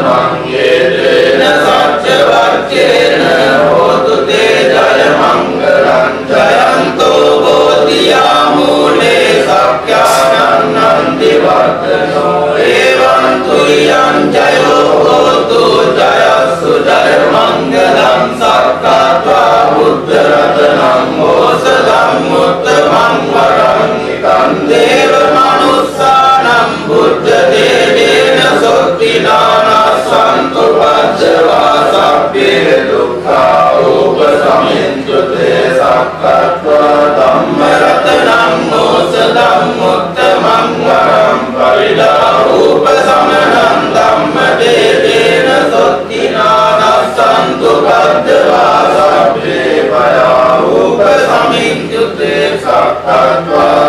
මංගේන සච්ච වර්ජේන හෝතු තේ ජය මංගලං ජයන්තෝ බෝධියා මූලේ සක්ඛානන්ති වර්ධනෝ එවං තුයං ජයෝ හෝතු ජයස්සු ජය මංගලං සක්කාත්වා බුද්ධ රතනං ඕසදං මුත්තමං වරං නිකං දේව මනුස්සානම් බුද්ධ දේවේන සොත්තිනා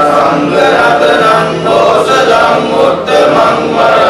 සංඝ රතනං දෝසදං උත්තමං වරං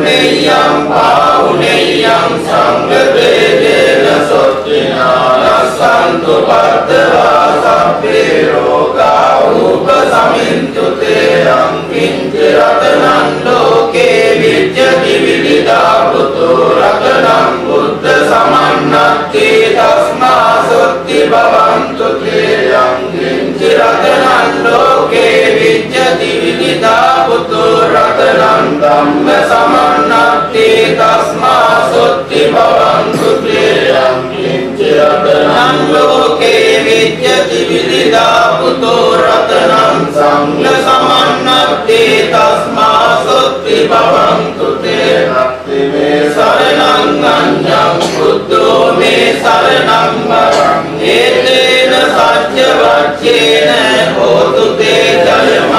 සුඤ්ඤං පාවුනේයං සංගදේන සොත්තිනානසන්තු පත්තවා සබ්බේ රෝගා උපසමින්තු තේයං කිංච රතනං ලෝකේ විජ්ජති විවිධා පුතු රතනං බුද්ධ සමන්නත්ති තස්මා සොත්ති භවන්තු තේයං කිංච රතනං ලෝකේ විජ්ජති විවිධා පුතු රතනං ධම්ම සමන්නත්ති තස්මා සොත්ති භවන්තු තේයං කිංච රතනං ලෝකේ විජ්ජති විවිධා පුතු රතනං සංඝ සමන්නත්ති තස්මා සොත්ති භවන්තු තේනත්ති මේ සරණං අඤ්ඤං බුද්ධෝ මේ සරණං වරං ඒතේන සත්‍ය වච්චේන හෝතු තේ ජය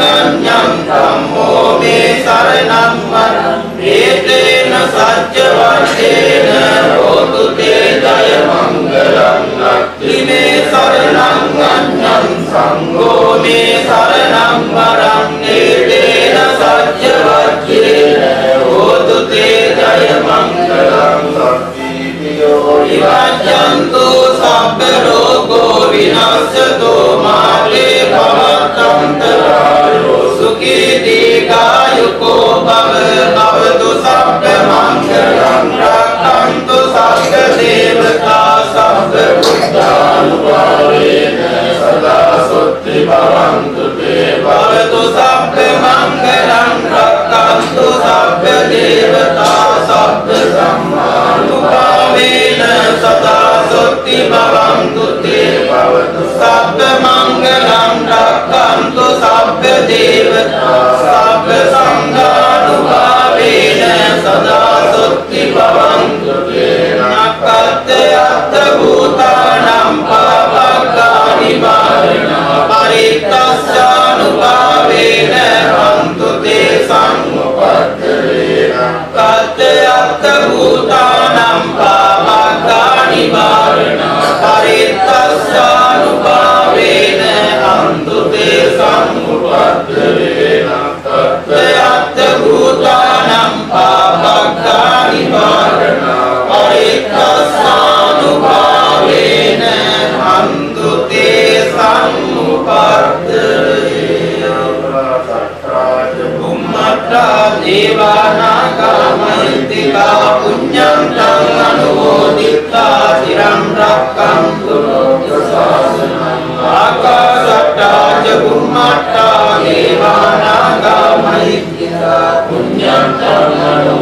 සරණං අඤ්ඤං ධම්මෝ මේ සරණං වරං ඒතේන සත්‍ය වච්චේන හෝතු තේ ජය මංගලං නත්ති මේ සරණං අඤ්ඤං සංඝෝ මේ සරණං වරං ඒතේන සත්‍ය වච්චේන හෝතු තේ ජය මංගලං සත්තිතියෝ විවජ්ජන්තු සබ්බ රෝගෝ විනාශතෝ මාතේ භවත්තන්තරායෝ සුඛී දීඝායුකෝ භව භවතු සබ්බ මංගලං රක්ඛන්තු සබ්බ දේවතා සබ්බ බුද්ධානුභාවේන සදා සොත්ති භවන්තු තේ භවතු සබ්බ මංගලං රක්ඛන්තු සබ්බ දේවතා සබ්බ සම්මානුභාවේන සදා සොත්ති භවන්තු තේ භවතු සබ්බ මංගලං රක්ඛන්තු සබ්බ දේවතා සබ්බ සංඝානුභාවේන සදා සොත්ති භවන්තු තේ නක්කත්ත භූතානම් පාපකාරි මාරිනා පරිත්තස්සානුභාවේන හන්තු තේ සංඝපත්තේන කත්තයත්ත පාපකාරි මාරිනා පරිත්තස්සානුභාවේන හන්තු තේ සම්මුපත්තේ බුම්මත්තා දේවානාගා මහිත්‍තිකා පුඤ්ඤං තං අනුමෝදිත්වා තිරං රක්ඛන්තු ලෝක ශාසනං ආකාශට්ටා ච බුම්මත්තා දේවානාගා මහිත්‍තිකා පුඤ්ඤං තං අනුමෝදිත්වා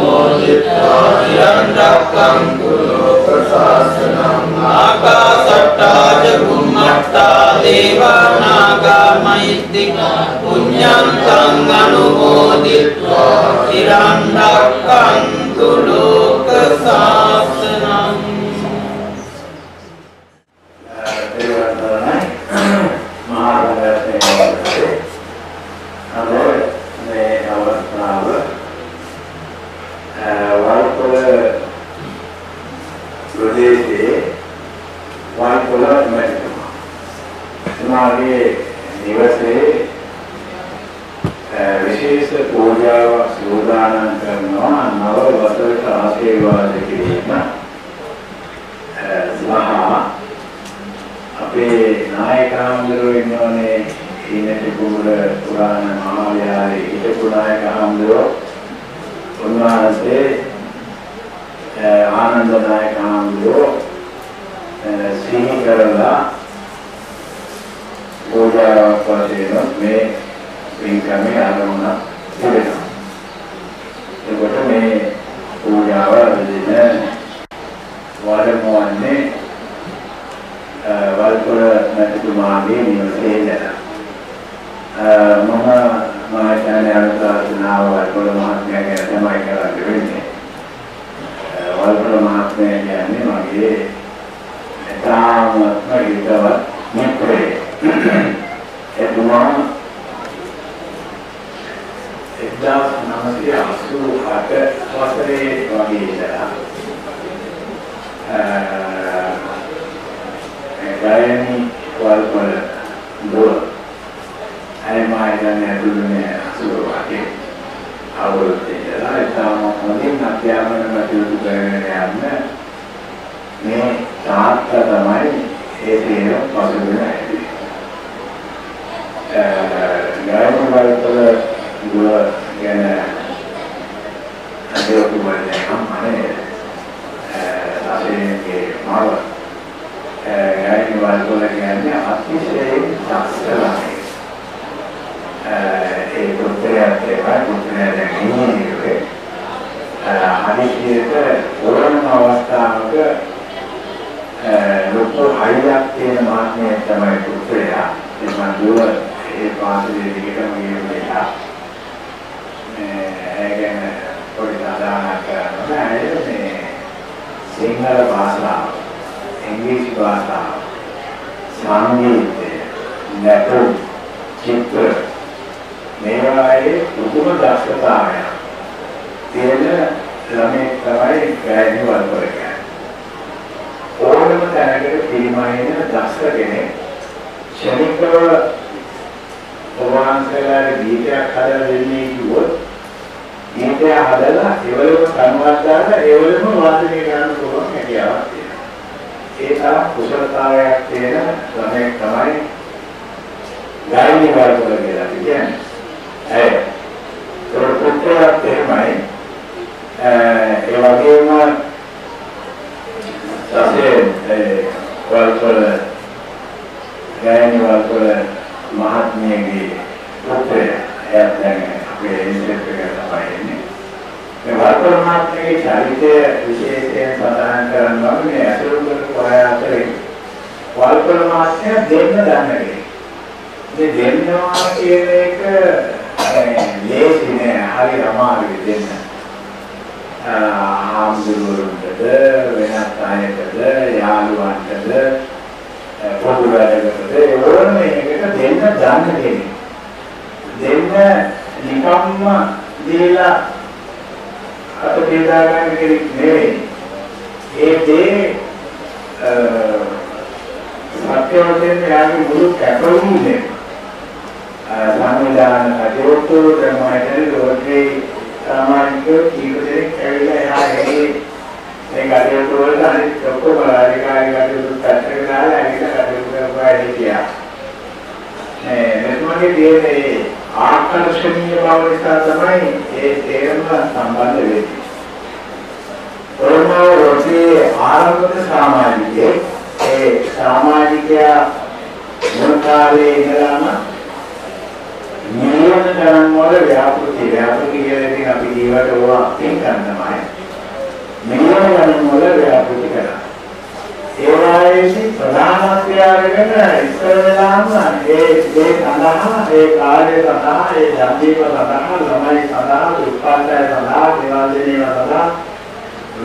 තිරං රක්ඛන්තු ලෝක ශාසනං ආකාශට්ටා ච බුම්මත්තා දේවානාගා මහිත්‍තිකා පුඤ්ඤං තං අනුමෝදිත්වා තිරං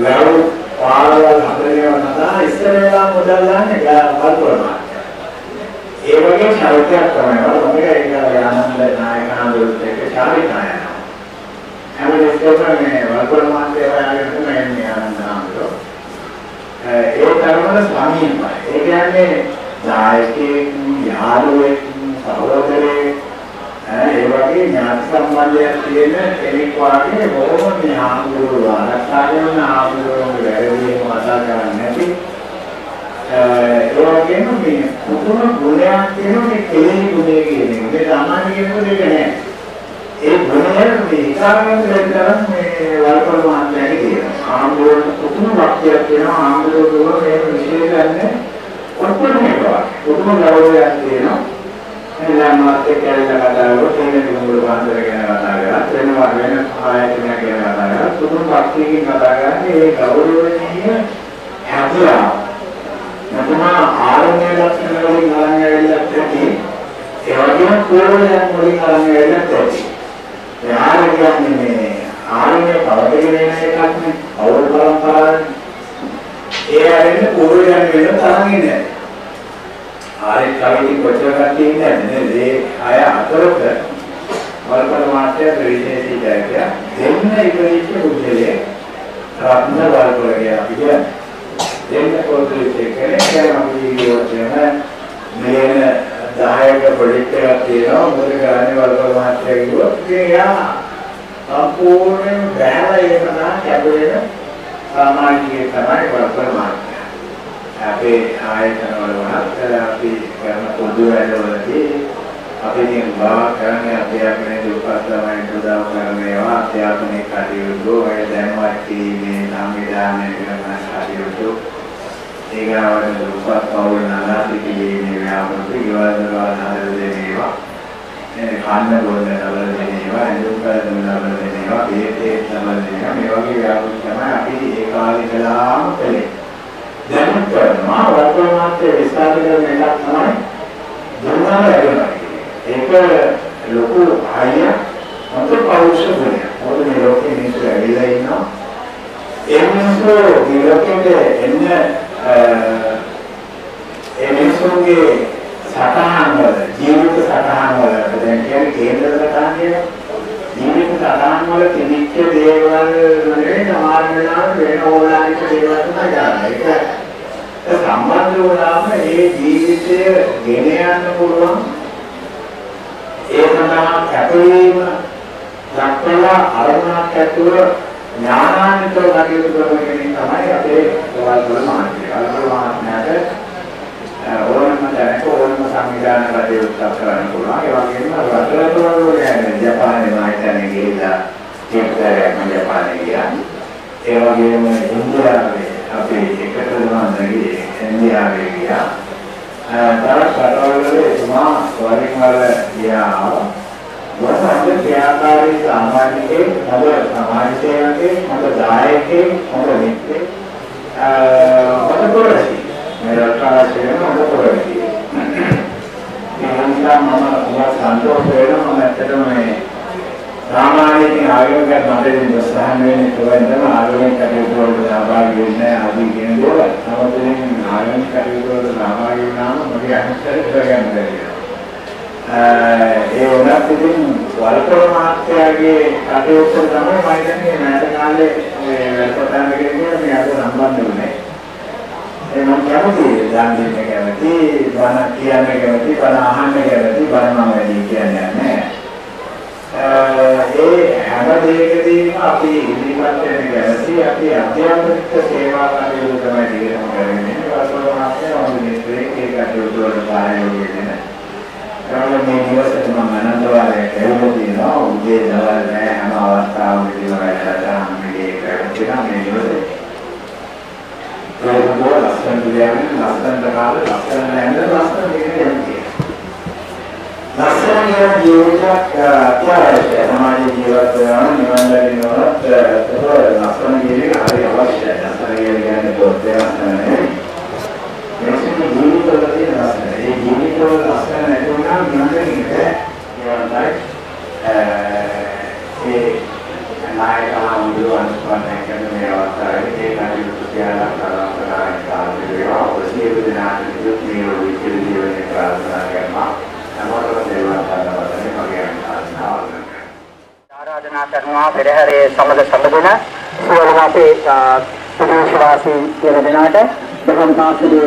ලැබු පාරවල් හදනේව සඳහා ඉස්සර වෙලාම මුදල් ගන්න වල්පරමා ඒ වගේ චරිතයක් තමයි වල මේක ඒක ආනන්ද නායකහඳුත් එක්ක චාරිකා යනවා. හැම දෙයක්ම මේ වල්පොල මාත්‍ය වයාගෙන තමයි එන්නේ ආනන්ද නාමරෝ. ඒ තරමට සමීපයි. ඒ කියන්නේ නායකයෙක්, යාළුවෙක්, සහෝදරයෙක් ඒ වගේ ඥාති සම්බන්ධයක් තියෙන කෙනෙක් වාගේ බොහොම මේ ආමුදුරු ආරක්ෂා කරන ආමුදුරුන්ගේ වැරදීම අදා කරන්නේ නැති ඒ වගේම මේ පුදුම ගුණයක් තියෙනවා මේ කෙලෙහි ගුණය කියන එක. මේ සාමාන්‍ය කෙනෙකුට ඒක නෑ. ඒ ගුණය මේ ඉකාරයෙන් දෙතරම් මේ වල්පල මාත්‍යයේ තියෙනවා. ආම්බෝරට පුදුම වාක්‍යයක් තියෙනවා. ආම්බෝරට මේ විශේෂන්නේ ඔක්කොම ඒවා. පුදුම ගෞරවයක් තියෙනවා. එනම් මාත් කැලේ කතාවෝ තේරෙන මුළු බාන්දර ගැන කතා කරා වෙනවා වෙන ආයතන ගැන කතා කරා සුදු පක්ෂියකින් කතා කරන්නේ ඒ ගෞරවණීය හැදලා නතුමා ආරණ්‍ය ලක්ෂණ වලින් අරන් ඇවිල්ලා ඇති ඒ වගේම කෝරණයන් වලින් අරන් ඇවිල්ලා ඇති ඒ ආරණ්‍ය මේ ආරණ්‍ය පවතින එකක් නේ. අවුල් පරම්පරාවනේ ඒ ආරණ්‍ය කෝරණයන් වෙන තරන්නේ නැහැ. ආරේ කවිති කොච්චර කට්ටිය ඉන්නේ නේද ඒ අය අතරක වල්පල මාත්‍ය විශේෂී ජයකයා දෙන්න ඉපදිච්ච බුද්ධලේ රත්න වල්පල කියලා අපි කියන්නේ. දෙන්න පොදුච්ච කෙනෙක් ගැන අපි කියවන මේන 10ක ප්‍රොජෙක්ට් එකක් තියෙනවා. මොකද කරන්නේ වල්පල මාත්‍ය කිව්වොත් එයා සම්පූර්ණයෙන් බෑලා ඒක තමයි කැපෙන සමාජිකේ තමයි වල්පල මාත්‍ය අපේ ආයතන වල වුණත් අපි කරන පොදු වැඩවලදී අපි ඉතින් බා කරන්නේ අධ්‍යාපනයේ දුප්පත් ළමයින්ට උදව් කරන ඒවා අධ්‍යාපනයේ කටයුතු ඔය දැනුවත් කිරීමේ සංවිධානය කරන කටයුතු. ඒගාවට දුප්පත් පවුල් නලා සිටීමේ ව්‍යාපෘති ගෙවල් දරවල් හදලා දෙන ඒවා මේ කන්න බොන්න ලබා දෙන ඒවා ඇඳුම් කඩන ලබා දෙන ඒවා බේතේ ලබා දෙන ඒවා මේ වගේ ව්‍යාපෘති තමයි අපි ඒ කාලේ කළාම කළේ. දැන් කරනවා වර්තමානයේ විස්තර කරන එකක් තමයි දුන්නා වැඩනවා ඒක ලොකු ආය මොකද පෞරුෂ ගුණය. මොකද මේ ලෝකේ මිනිස්සු ඇවිල්ලා ඉන්නවා. ඒ මිනිස්සු මේ ලෝකෙට එන්න ඒ මිනිස්සුන්ගේ සතහන් වල ජීවිත සතහන් වල දැන් කියන්නේ කේන්ද්‍ර සතහන් කියන ජීවිත සතහන් වල තිබිච්ච දේවල් නෙවෙයි සමාජනාන වෙන ඕලානික දේවල් තමයි ගන්න. ඒක සම්බන්ධ වුණාම ඒ ජීවිතය ගෙන යන්න පුළුවන් ඒ සඳහා කැපවීම දක්වලා අරමුණක් ඇතුව ඥානාන්විතව කටයුතු කරන කෙනෙක් තමයි අපේ ගවල්වල මානසික. අල්ප මානසිකයට ඕනම දැනක ඕනම සංවිධාන කටයුත්තක් කරන්න පුළුවන්. ඒ වගේම රටවල වල ජපානයේ මායිතනේ ගිහිලා කීපතරයක් ජපානයේ ගියා. ඒ වගේම ඉන්දියාවේ අපි එකට දුන්නා ගියේ ඉන්දියාවේ ගියා. තවත් රටවල එතුමා වරින් වර ගියා. මොකද ක්‍රියාකාරී සාමාජිකේ හොඳ සමාජ සේවකේ හොඳ දායකේ හොඳ මිත්‍රේ අ කොටකොරසි මේ රටාශයෙන් හොඳ කොරසි ඒ නිසා මම උගා සන්තෝෂ වෙනවා මම ඇත්තටම මේ සාමාන්‍යයෙන් ආයෝගයක් මතෙන් උත්සාහ වෙන්නේ කොහෙන්දම ආයෝගයක් කටයුතු වලට සහභාගී වෙන්නේ ආදී කියන දේවල්. නමුත් ඉතින් ආයෝගයක් කටයුතු වලට සහභාගී වුණාම මගේ අහිංසක කරගන්න බැහැ. ඒ වුණත් ඉතින් වල්පොල මාත්‍යාගේ කටයුතු තමයි මම කියන්නේ මෑත කාලේ මේ වැඩසටහන ගෙන්නේ මේ අද සම්බන්ධ වුණේ. ඒ මම කැමති දන් දෙන්න කැමති, බණ කියන්න කැමති, බණ අහන්න කැමති, බණ මම වැඩි කියන්නේ නැහැ. ඒ හැම දෙයකදීම අපි ඉදිරිපත් වෙන්න කැමති, අපි අධ්‍යාත්මික සේවා කටයුතු තමයි දිගටම කරන්නේ. වස්තුව මාත්‍රේ මම මේකේ ඒ කටයුතු වල සහයෝගය දෙන්න. කරන මේ දවසට මම අනන්තවාරයේ කැවුවා තියෙනවා. උදේ දවල් නැහැ හැම අවස්ථාවෙකම වැඩ කරලා මේ කරගෙන මේ දවසේ ඒක බොහොම ලස්සන දෙයක්. ලස්සන කාලේ ලස්සන නැන්ද ලස්සන දෙයක් යන්නේ. ලස්සන කියන ජීවිතයක් අත්‍යවශ්‍යයි. සමාජ ජීවත් වෙනවා නිවන් දකින්නවත් ඒක ලස්සන කියන එක හරි අවශ්‍යයි. ලස්සන කියන්නේ පොතේ ලස්සන නෙවෙයි. මේකේ ජීවිතවල තියෙන ලස්සන. ඒ ජීවිතවල ලස්සන නැති වුණා නිවන් දකින්න බැහැ. ඒ නායකලා මුදුන් ස්පන්දනය කරන මේ අවස්ථාවේ ඒ කටයුතු කියලා කරනවා කාර්ය වේවා. ඔබ සියලු දෙනාට මේ විදිහට ජීවනය ප්‍රාර්ථනා කරනවා. ආරාධනා කරනවා පෙරහැරේ සමග සම්බන්ධන සියලුම අපේ ප්‍රදේශවාසී කියන දෙනාට බොහොම තාසුදු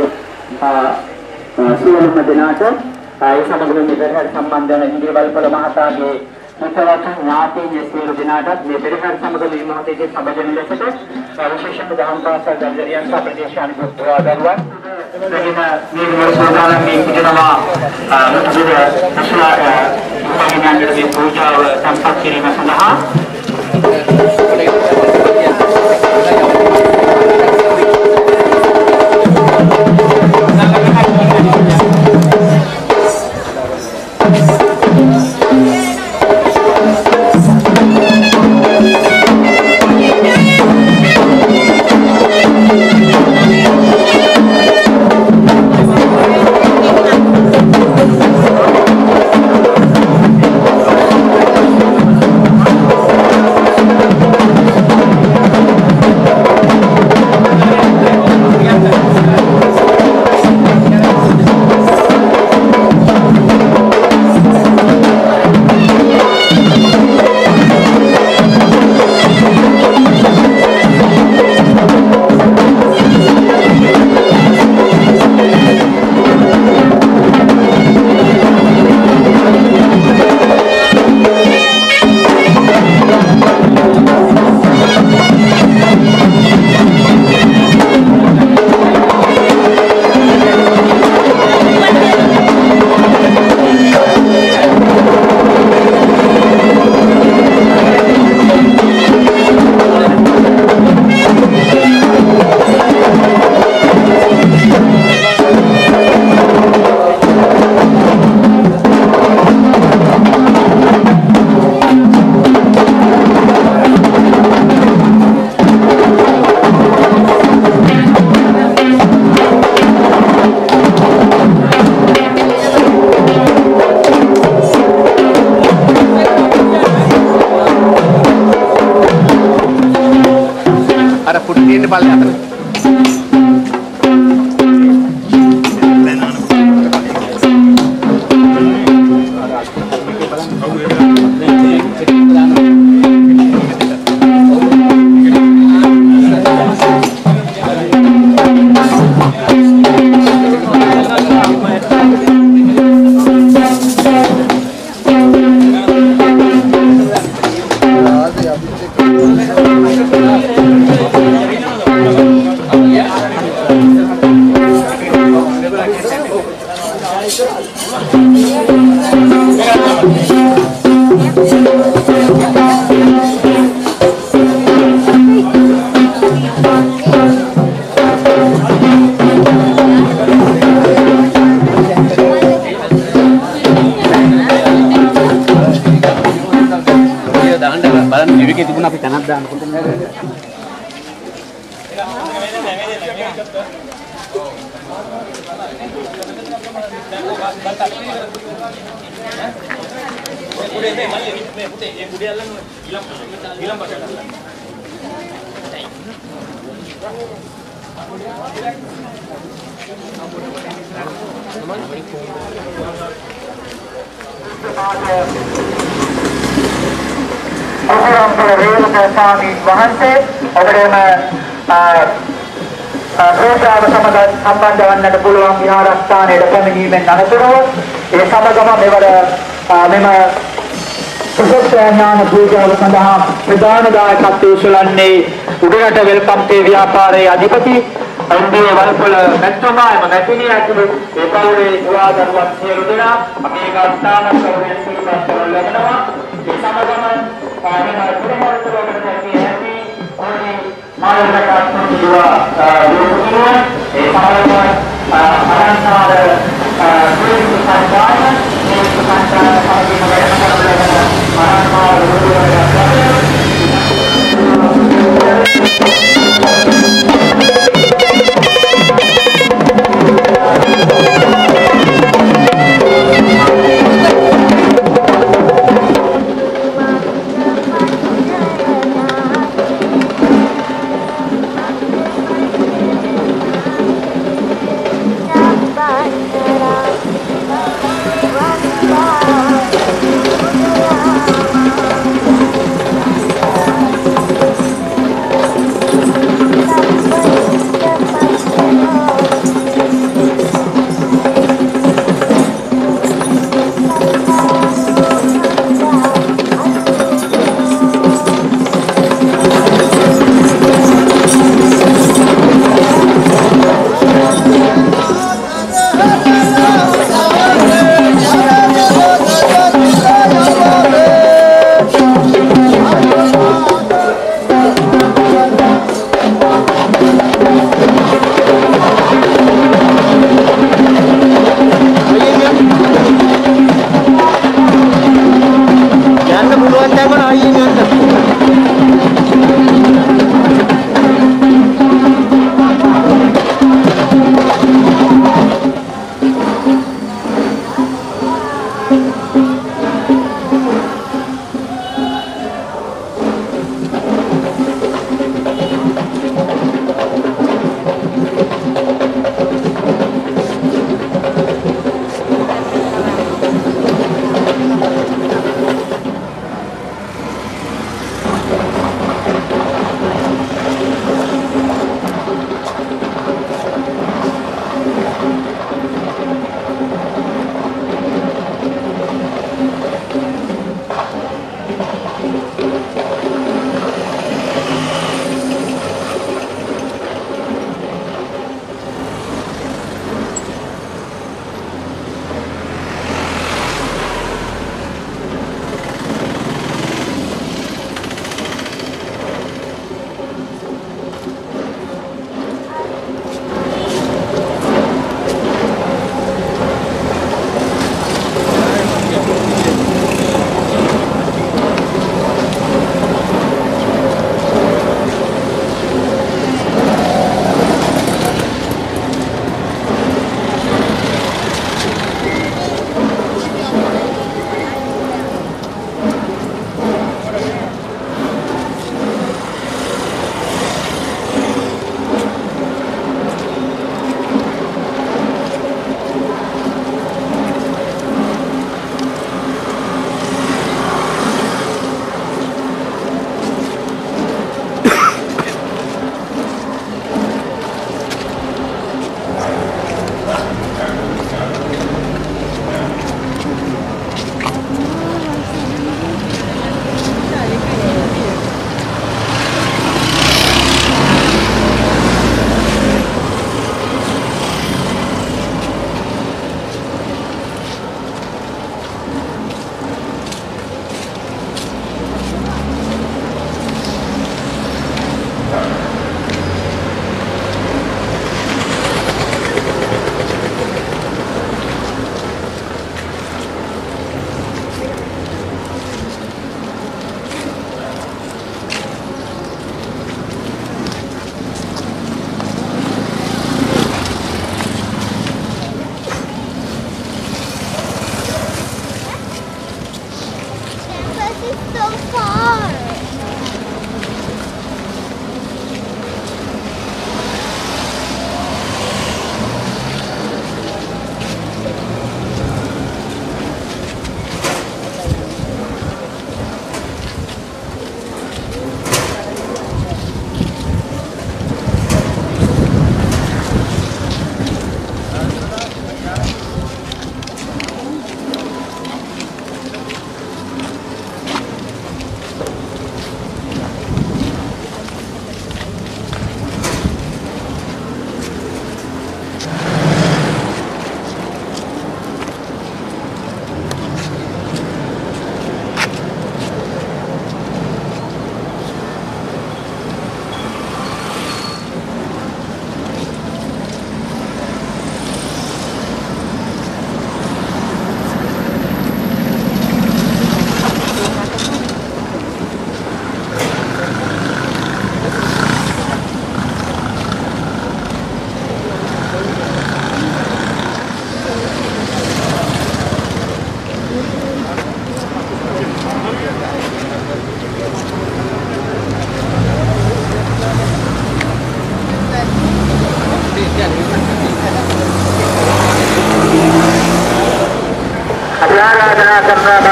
සියලුම දෙනාට ඒ සමග මේ පෙරහැර සම්බන්ධන ඉන්දියවල්පල මහතාගේ හිතවත් ඥාතීන් සියලු දෙනාට මේ පෙරහැර සමග මේ මොහොතේදී සම්බන්ධන ලෙසට විශේෂයෙන්ම දහම් පාසල් දර්ජනියන් සහ ප්‍රදේශානුකූල දරුවන් මෙන්න මේ මොසෝදාන මේ පිටනවා මුතුද අශාර උපවිඥානයේ මේ පූජාව සම්පත් කිරීම සඳහා විහාරස්ථානයට පැමිණීමෙන් අනතුරුව ඒ සමගම මෙවර මෙම සුසත්ඥාන පූජාව සඳහා ප්‍රධාන දායකත්වයේ සුලන්නේ උඩරට වෙල්කම් තේ ව්‍යාපාරයේ අධිපති අන්දියේ වල්පොල මැතිතුමාම මැතිණිය ඇතුළු ඒ පවුලේ දුවා දරුවන් සියලු දෙනා අපි ඒක අස්ථාන කරගෙන සිල්පත් කරන ලබනවා. ඒ සමගම පාරම පුරමරතුලකට ඇති ඇති ඕනි මාර්ගයක් දුවා දුරුතුරුව ඒ සමගම අනන්තමාද කුලික සංස්කාරය මේ සංස්කාර සමගින් වැඩ කරන ලබන අනන්තමාද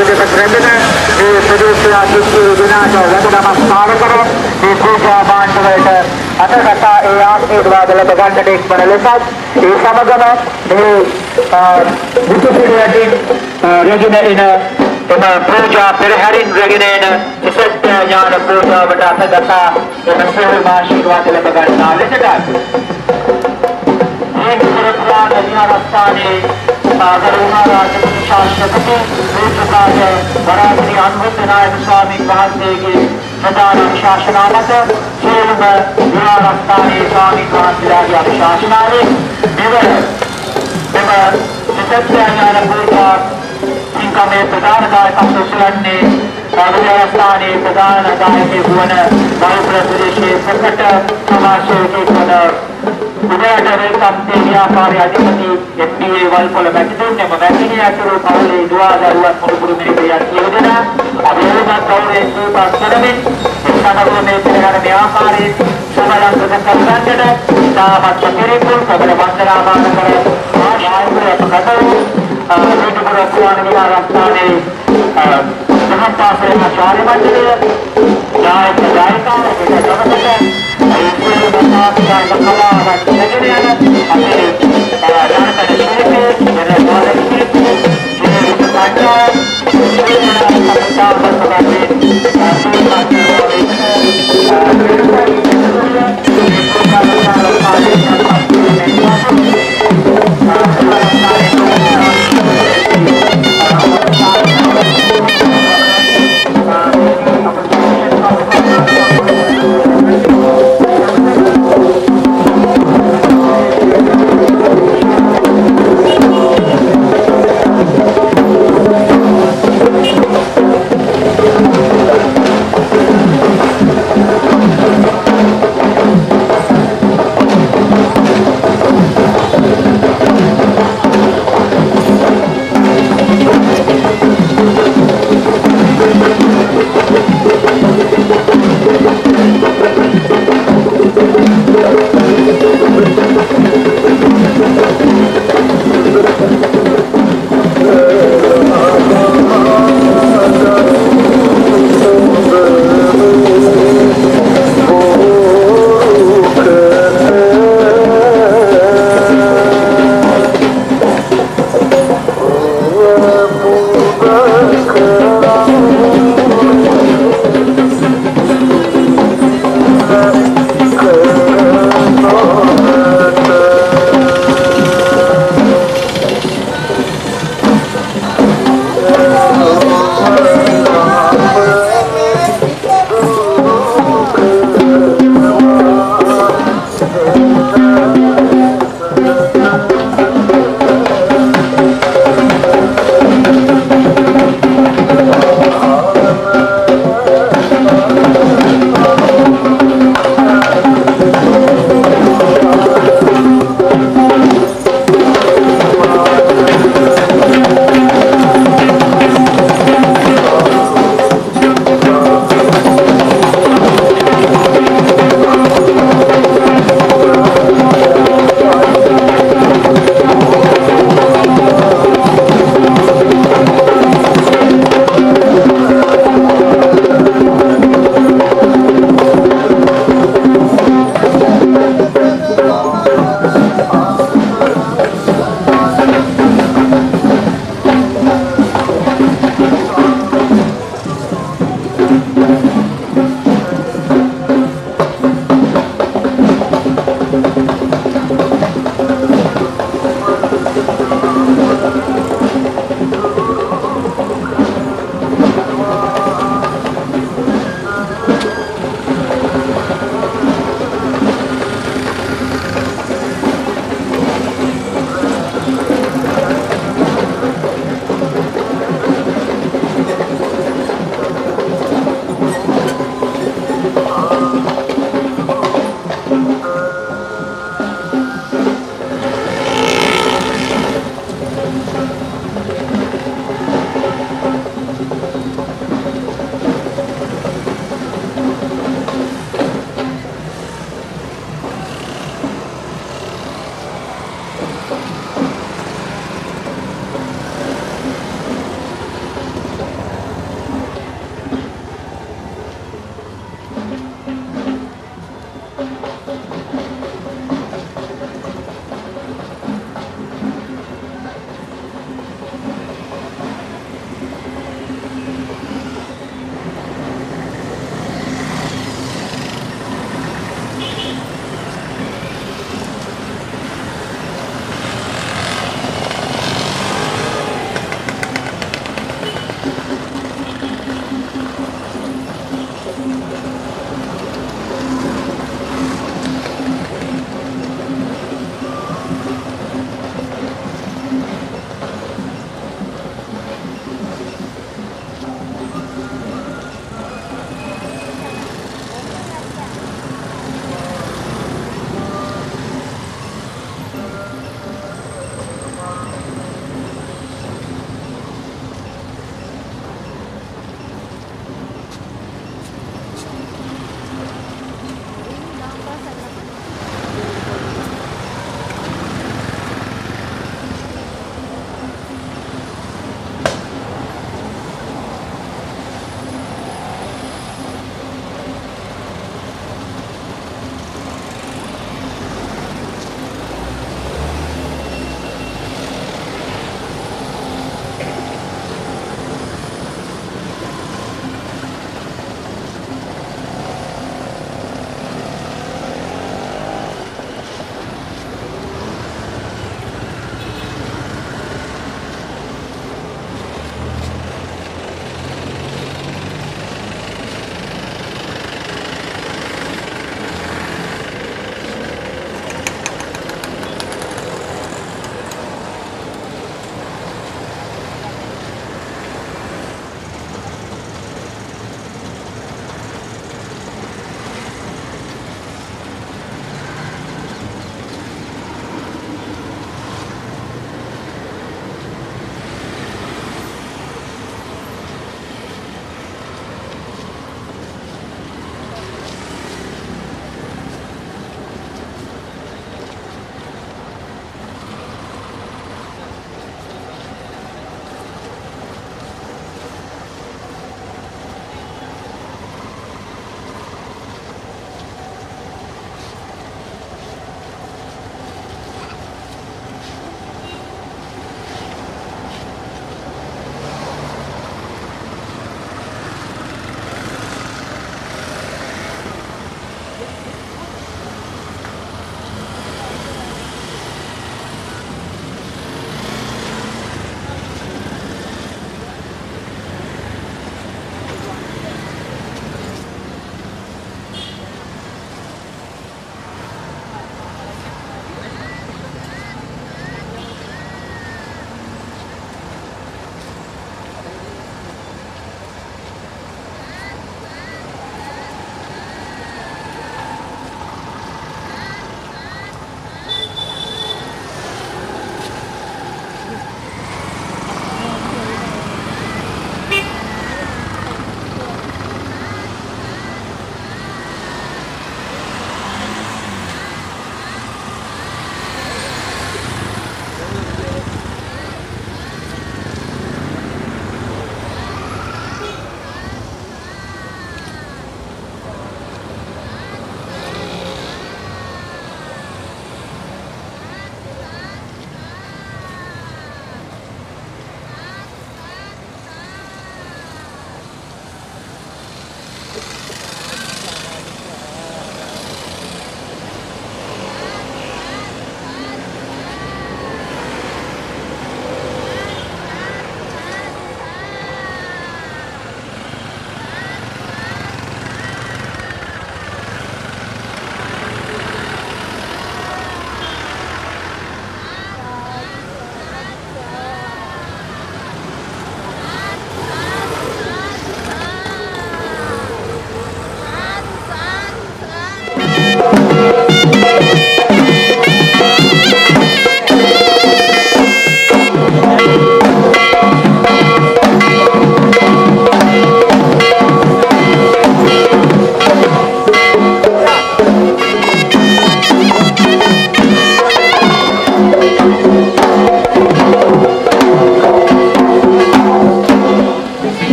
මගදෙක රැඳෙන මේ ප්‍රදේශය කිසි දිනකට වැඩ නමස්කාර කර මේ පූජා භාණ්ඩවලට අතගතා ඒ ආශිර්වාද ලැබ ගන්නට එක්වන ලෙසත් ඒ සමගම මේ බුදු පිළිවෙතින් රැගෙන එන එම පූජා පෙරහැරින් රැගෙන එන විසත් ඥාන පූජාවට අතගතා එම සියලුම ආශිර්වාද ලැබ ගන්නා ලෙසට මේ පුරපුරාණ විහාරස්ථානයේ සාගරුණා රාජපති ශාස්ත්‍රපති පූජ්‍යපාද වරාත්‍රි අනුරුද්ධ නායක ස්වාමීන් වහන්සේගේ ප්‍රධාන ශාසනාමත සියලුම විහාරස්ථානයේ ස්වාමීන් වහන්සේලාගේ අනුශාසනාවෙන් මෙවර මෙම විසත්ඥාන පූජා සිංකමේ ප්‍රධාන දායකත්ව සුලන්නේ විහාරස්ථානයේ ප්‍රධාන දායකයෙකු වන බෞද්ධ ප්‍රදේශයේ ප්‍රකට සමාජයේ වන උදෑට කම්පේ ව්‍යාපාරය අධිපති එම්.පී.ඒ. වල්පොල මැතිතුන් එම මැතිණිය ඇතුළු පවුලේ දුවා දරුවන් මුළුපුරු මිනිපියන් කියෝදෙන අභියෝගත් කවුරේ සූපස් කරමින් එක්සනරුව මේ පෙරහර මේ ආකාරයෙන් සමලම් ප්‍රදේශ කරගන්නට ඉතාමත් පෙරේපුල් කබල වන්දනාමාන කර ආශායුර අපකටු විදුපුර جہاں پاس رہنا سارے بچ گئے جہاں ایک جائکا ہے ایک جنت ہے ایک کوئی بسات کا لکھلا اور لگنے ہے ابھی جانتا ہے شریف ہے میرے دوارے شریف ہے شریف ہے ساکیا ہے شریف ہے اپنا کتاب پر سبا کے شریف پاکی ہو ایک ہے شریف ہے ایک کو کا لکھا لکھا لکھا لکھا لکھا لکھا لکھا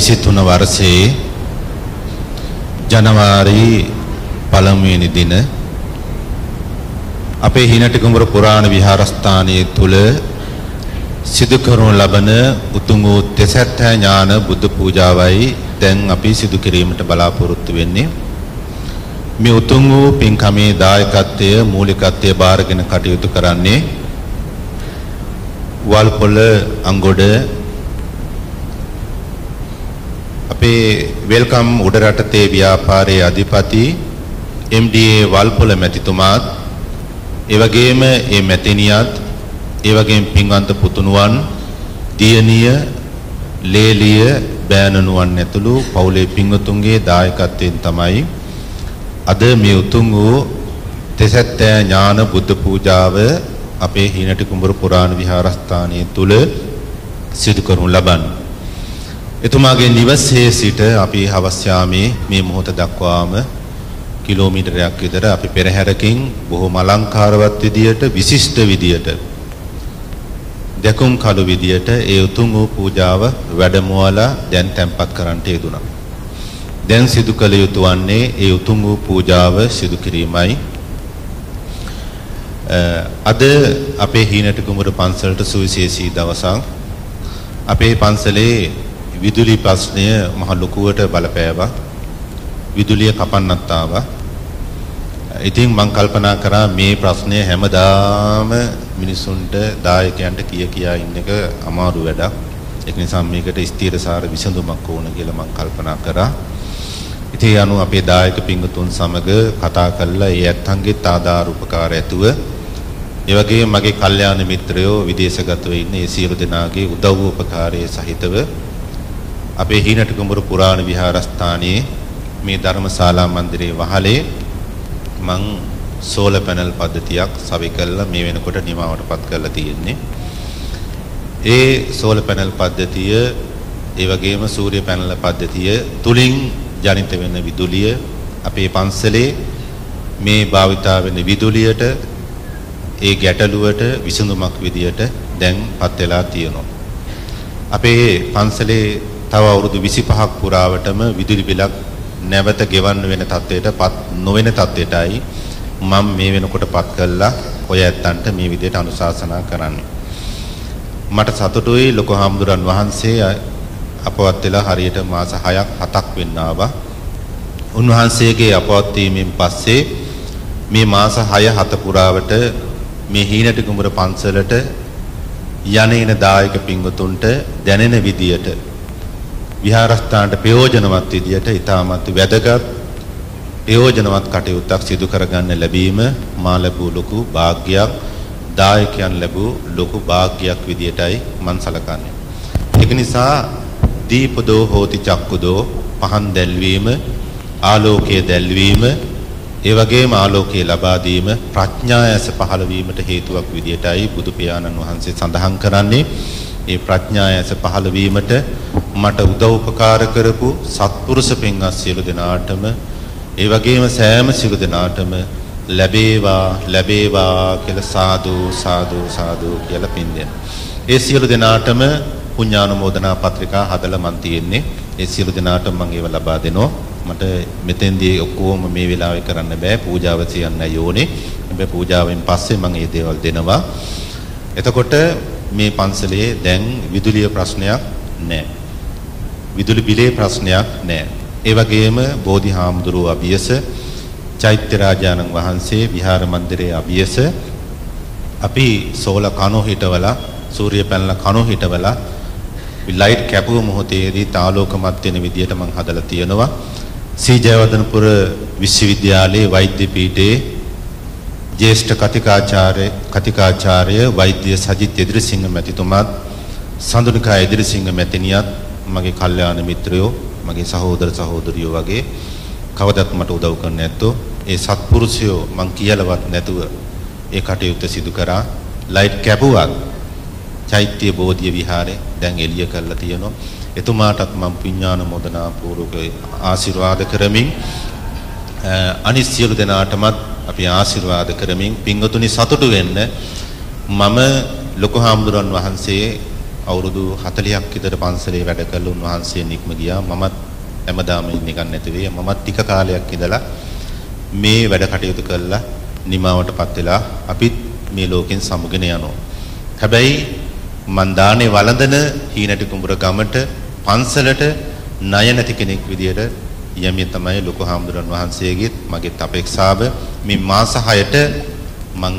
2023 වර්ෂයේ ජනවාරි පළමුවෙනි දින අපේ හිනටිකුඹුර පුරාණ විහාරස්ථානයේ තුල සිදු කරනු ලබන උතුම් වූ තෙසැත්ත ඥාන බුද්ධ පූජාවයි දැන් අපි සිදු කිරීමට බලාපොරොත්තු වෙන්නේ. මේ උතුම් වූ පින්කමේ දායකත්වය මූලිකත්වය බාරගෙන කටයුතු කරන්නේ වල්පොළ අංගොඩ අපේ වෙල්කම් උඩරටතේ ව්‍යාපාරයේ අධිපති MDA වල්පොළ මැතිතුමාත් ඒ වගේම ඒ මැතිණියත් ඒ වගේම පින්වන්ත පුතුණුවන් දියණිය ලේලිය බෑනනුවන් ඇතුළු පවුලේ පින්වතුන්ගේ දායකත්වයෙන් තමයි අද මේ උතුම් වූ තෙසැත්තෑ ඥාන බුද්ධ පූජාව අපේ හීනටි කුඹුර පුරාණ විහාරස්ථානයේ තුල සිදු කරනු ලබන්නේ. එතුමාගේ නිවසේ සිට අපි හවස් යාමේ මේ මොහොත දක්වාම කිලෝමීටරයක් විතර අපි පෙරහැරකින් බොහොම අලංකාරවත් විදියට විශිෂ්ට විදියට දැකුම් කළු විදියට ඒ උතුම් වූ පූජාව වැඩමවලා දැන් තැන්පත් කරන්නට යෙදුණා. දැන් සිදු කළ යුතු වන්නේ ඒ උතුම් වූ පූජාව සිදු කිරීමයි. අද අපේ හීනට කුමර පන්සලට සුවිශේෂී දවසක්. අපේ පන්සලේ විදුලි ප්‍රශ්නය මහ ලොකුවට බලපෑවා. විදුලිය කපන්නත් ආවා. ඉතින් මම කල්පනා කරා මේ ප්‍රශ්නය හැමදාම මිනිසුන්ට දායකයන්ට කිය කියා ඉන්න එක අමාරු වැඩක්. ඒක නිසා මේකට ස්ථීරසාර විසඳුමක් ඕන කියලා මම කල්පනා කරා. ඉතින් අනු අපේ දායක පිංගුතුන් සමග කතා කරලා ඒ ඇත්තන්ගේ ආධාර උපකාර ඇතුව ඒ වගේම මගේ කල්යාණ මිත්‍රයෝ විදේශගතව ඉන්න ඒ සියලු දෙනාගේ උදව් උපකාරයේ සහිතව අපේ හීනට කුඹුරු පුරාණ විහාරස්ථානයේ මේ ධර්මශාලා මන්දිරයේ වහලේ මං සෝල පැනල් පද්ධතියක් සවි කළා මේ වෙනකොට නිමාවටපත් කරලා තියෙන්නේ. ඒ සෝල පැනල් පද්ධතිය ඒ වගේම සූර්ය පැනල් පද්ධතිය තුලින් ජනිත වෙන විදුලිය අපේ පන්සලේ මේ භාවිතා වෙන විදුලියට ඒ ගැටලුවට විසඳුමක් විදියට දැන් පත් වෙලා තියෙනවා. අපේ පන්සලේ තව අවුරුදු 25ක් පුරාවටම විදුලි බිලක් නැවත ගෙවන්න වෙන තත්ත්වයට පත් නොවන තත්ත්වයටයි මම මේ වෙනකොට පත් කළා ඔය ඇත්තන්ට මේ විදිහට අනුශාසනා කරන්නේ. මට සතුටුයි ලොකු හාමුදුරන් වහන්සේ අපවත් වෙලා හරියට මාස 6ක් 7ක් වෙන්න ආවා. උන්වහන්සේගේ අපවත් වීමෙන් පස්සේ මේ මාස 6 7 පුරාවට මේ හීනට කුඹුර පන්සලට යන්නේන දායක පින්වතුන්ට දැනෙන විදියට විහාරස්ථානට ප්‍රයෝජනවත් විදියට ඊටමත් වැදගත් ප්‍රයෝජනවත් කටයුත්තක් සිදු කරගන්න ලැබීම මා ලැබූ ලොකු වාග්යක් දායකයන් ලැබූ ලොකු වාග්යක් විදියටයි මම සලකන්නේ. ඒක නිසා දීපදෝ හෝති චක්කුදෝ පහන් දැල්වීම ආලෝකයේ දැල්වීම ඒ වගේම ආලෝකයේ ලබා දීම ප්‍රඥා ඇස පහළ වීමට හේතුවක් විදියටයි බුදු පියාණන් වහන්සේ සඳහන් කරන්නේ ඒ ප්‍රඥා ඇස පහළ වීමට මට උදව් උපකාර කරපු සත්පුරුෂ පින්වත් සියලු දෙනාටම ඒ වගේම සෑම සියලු දෙනාටම ලැබේවා ලැබේවා කියලා සාදු සාදු සාදු කියලා පින් දෙන්න. ඒ සියලු දෙනාටම පුණ්‍යානුමෝදනා පත්‍රිකා හදලා මන් තියෙන්නේ. ඒ සියලු දෙනාටම මම ඒව ලබා දෙනවා. මට මෙතෙන්දී ඔක්කොම මේ වෙලාවේ කරන්න බෑ. පූජාව තියන්න යෝනේ. හැබැයි පූජාවෙන් පස්සේ මම මේ දේවල් දෙනවා. එතකොට මේ පන්සලේ දැන් විදුලිය ප්‍රශ්නයක් නැහැ. විදුලි බිලේ ප්‍රශ්නයක් නැහැ. ඒ වගේම බෝධි හාමුදුරුව අභියස චෛත්‍ය රාජානන් වහන්සේ විහාර මන්දිරයේ අභියස අපි සෝල කණු හිටවලා සූර්ය පැනල කණු හිටවලා ලයිට් කැපුව මොහොතේදී තාලෝකමත් වෙන විදියට මම හදලා තියෙනවා. සී ජයවර්ධනපුර විශ්වවිද්‍යාලයේ වෛද්‍ය පීඨයේ ජ්‍යෙෂ්ඨ කතිකාචාර්ය කතිකාචාර්ය වෛද්‍ය සජිත් එදිරිසිංහ මැතිතුමාත් සඳුනිකා එදිරිසිංහ මැතිණියත් මගේ කල්යාණ මිත්‍රයෝ මගේ සහෝදර සහෝදරියෝ වගේ කවදත් මට උදව් කරන්නේ නැත්තෝ. ඒ සත්පුරුෂයෝ මං කියලාවත් නැතුව ඒ කටයුත්ත සිදු කරා. ලයිට් කැපුවත් චෛත්‍ය බෝධිය විහාරේ දැන් එළිය කරලා තියෙනවා. එතුමාටත් මම පුඤ්ඤාන මොදනා පූර්වක ආශිර්වාද කරමින් අනිත් සියලු දෙනාටමත් අපි ආශිර්වාද කරමින් පින්වතුනි සතුටු වෙන්න මම ලොකු හාමුදුරන් වහන්සේ අවුරුදු 40ක් විතර පන්සලේ වැඩ කළ උන්වහන්සේ නික්ම ගියා. මමත් හැමදාම ඉන්නේ ගන්න නැති වෙයි. මමත් ටික කාලයක් ඉඳලා මේ වැඩ කටයුතු කළා නිමාවටපත් වෙලා අපිත් මේ ලෝකෙන් සමුගෙන යනවා. හැබැයි මන් දානේ වළඳන හීනටි කුඹුර ගමට පන්සලට ණය නැති කෙනෙක් විදියට යමිය තමයි ලොකු හාමුදුරන් වහන්සේගෙත් මගෙත් අපේක්ෂාව. මේ මාස 6ට මං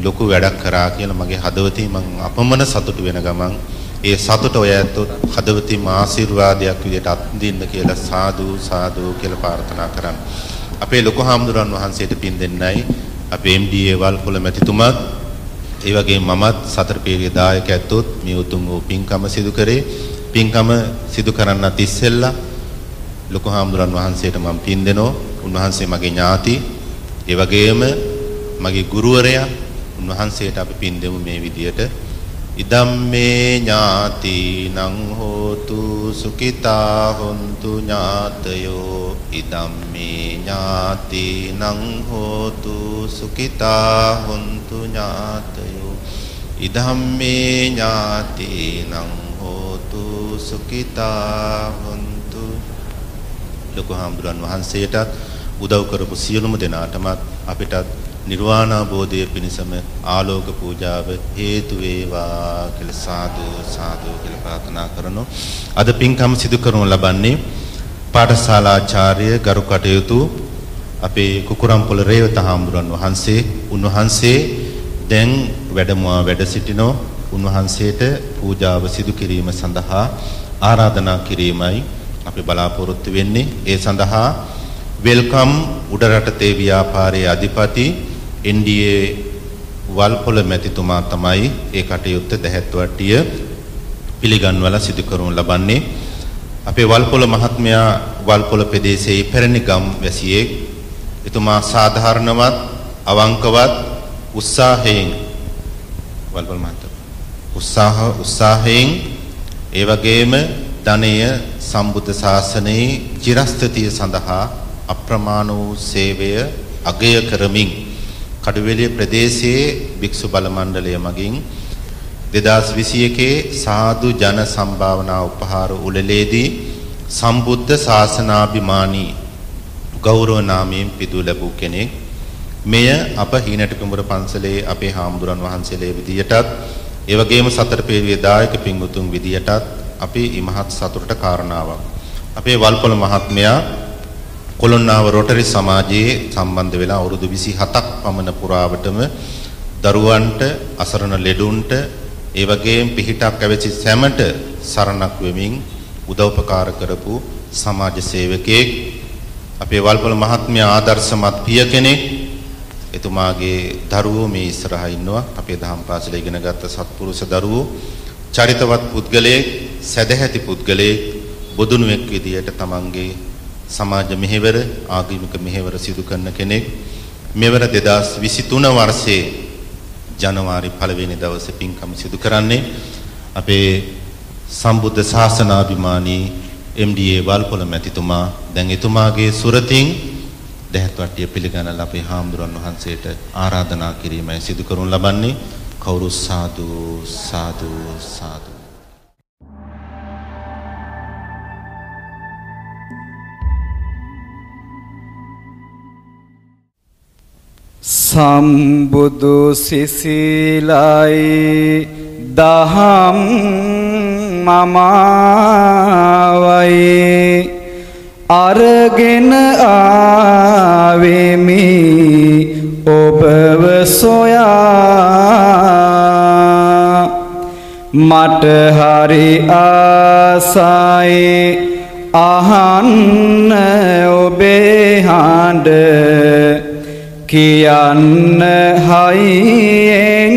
ලොකු වැඩක් කරා කියලා මගේ හදවතින් මං අපමණ සතුටු වෙන ගමන් ඒ සතුට ඔය ඇත්තොත් හදවතින් ආශිර්වාදයක් විදියට අත්දින්න කියලා සාදු සාදු කියලා ප්‍රාර්ථනා කරන්න. අපේ ලොකු හාමුදුරන් වහන්සේට පින් දෙන්නයි. අපේ MDA වල්පොළ මැතිතුමත් ඒ වගේම මමත් සතර පීරිය දායක ඇත්තොත් මේ උතුම් වූ පින්කම සිදු කරේ. පින්කම සිදු කරන්නත් ඉස්සෙල්ලා ලොකු හාමුදුරන් වහන්සේට මම පින් දෙනවා. උන්වහන්සේ මගේ ඥාති. ඒ වගේම මගේ ගුරුවරයා උන්වහන්සේට අපි පින් දෙමු මේ විදියට. ඉදම්මේ ඥාතිනං හෝතු සුඛිතා හොන්තු ඥාතයෝ. ඉදම්මේ ඥාතිනං හෝතු සුඛිතා හොන්තු ඥාතයෝ. ඉදම්මේ ඥාතිනං හෝතු සුඛිතා හොන්තු ලොකු හාමුදුරන් වහන්සේටත් උදව් කරපු සියලුම දෙනාටමත් අපිටත් නිර්වාණ අවබෝධය පිණිසම ආලෝක පූජාව හේතු වේවා කියලා සාදු සාදු කියලා ප්‍රාර්ථනා කරනු. අද පින්කම් සිදු කරනු ලබන්නේ පාඨශාලාචාර්ය ගරු කටයුතු අපේ කුකුරම්පොළ රේවත හාමුදුරන් වහන්සේ. උන්වහන්සේ දැන් වැඩමුවා වැඩ සිටිනෝ. උන්වහන්සේට පූජාව සිදු කිරීම සඳහා ආරාධනා කිරීමයි. අපි බලාපොරොත්තු වෙන්නේ. ඒ සඳහා වෙල්කම් උඩරට තේ ව්‍යාපාරයේ අධිපති NDA වල්පොළ මැතිතුමා තමයි ඒ කටයුත්ත දැහැත් වට්ටිය පිළිගන්වලා සිදු කරනු ලබන්නේ. අපේ වල්පොළ මහත්මයා වල්පොළ ප්‍රදේශයේ ඉපැරණි ගම් වැසියෙක්. එතුමා සාධාරණවත් අවංකවත් උත්සාහයෙන් වල්පොළ මහත්මයා උත්සාහ උත්සාහයෙන් ඒ වගේම ධනය සම්බුද්ධ ශාසනයේ චිරස්ථිතිය සඳහා අප්‍රමාණ වූ සේවය අගය කරමින් කඩුවෙලිය ප්‍රදේශයේ භික්ෂු බල මණ්ඩලය මගින් 2021 සාදු ජන සම්භාවනා උපහාර උළෙලේදී සම්බුද්ධ ශාසනාභිමානී ගෞරව නාමයෙන් පිදු ලැබූ කෙනෙක්. මෙය අප හීනට කුඹුර පන්සලේ අපේ හාමුදුරන් වහන්සේලා විදියටත් ඒ වගේම සතර පෙරවිය දායක පින්වුතුන් විදියටත් අපි ඉමහත් සතුටට කාරණාවක්. අපේ වල්පොළ මහත්මයා කොළොන්නාව රොටරි සමාජයේ සම්බන්ධ වෙලා අවුරුදු 27ක් පමණ පුරාවටම දරුවන්ට අසරණ ලෙඩුන්ට ඒ වගේම පිහිටක් ඇවිසි සැමට සරණක් වෙමින් උදව්පකාර කරපු සමාජ සේවකයෙක් අපේ වල්පොළ මහත්මිය ආදර්ශමත් පිය කෙනෙක්. එතුමාගේ දරුවෝ මේ ඉස්සරහා ඉන්නවා. අපේ දහම් පාසල ඉගෙන ගත්ත සත්පුරුෂ දරුවෝ චරිතවත් පුද්ගලයෙක්. සැදැහැති පුද්ගලයෙක් බොදුනුවෙක් විදියට තමන්ගේ සමාජ මෙහෙවර ආගමික මෙහෙවර සිදු කරන කෙනෙක්. මෙවර 2023 වර්ෂයේ ජනවාරි පළවෙනි දවසේ පින්කම සිදු කරන්නේ අපේ සම්බුද්ධ ශාසනාභිමානී MDA වල්පොළ මැතිතුමා. දැන් එතුමාගේ සුරතින් දැහත් වට්ටිය පිළිගන්නලා අපේ හාමුදුරන් වහන්සේට ආරාධනා කිරීමයි සිදු කරනු ලබන්නේ. කවුරු සාදු සාදු සාදු. සම්බුදු සිසිලයි දහම් මමවයි. අරගෙන ආවෙමි ඔබව සොයා. මට හරි ආසයි අහන්න ඔබේ හඬ. කියන්න හයියෙන්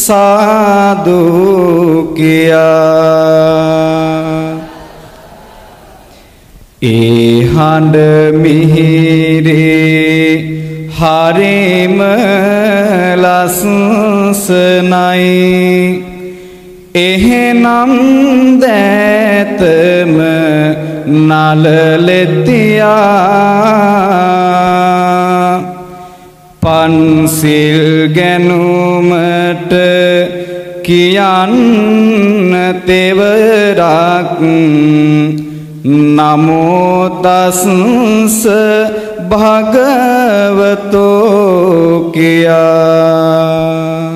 සාදු කියා. ඒ හඬ මිහිරේ හරිම ලස්සනයි. එහෙනම් දැතම නලලෙතියා පන්සිල් ගැනුමට කියන්න තෙවරක්. නමෝ තස්ස භගවතෝ කියා.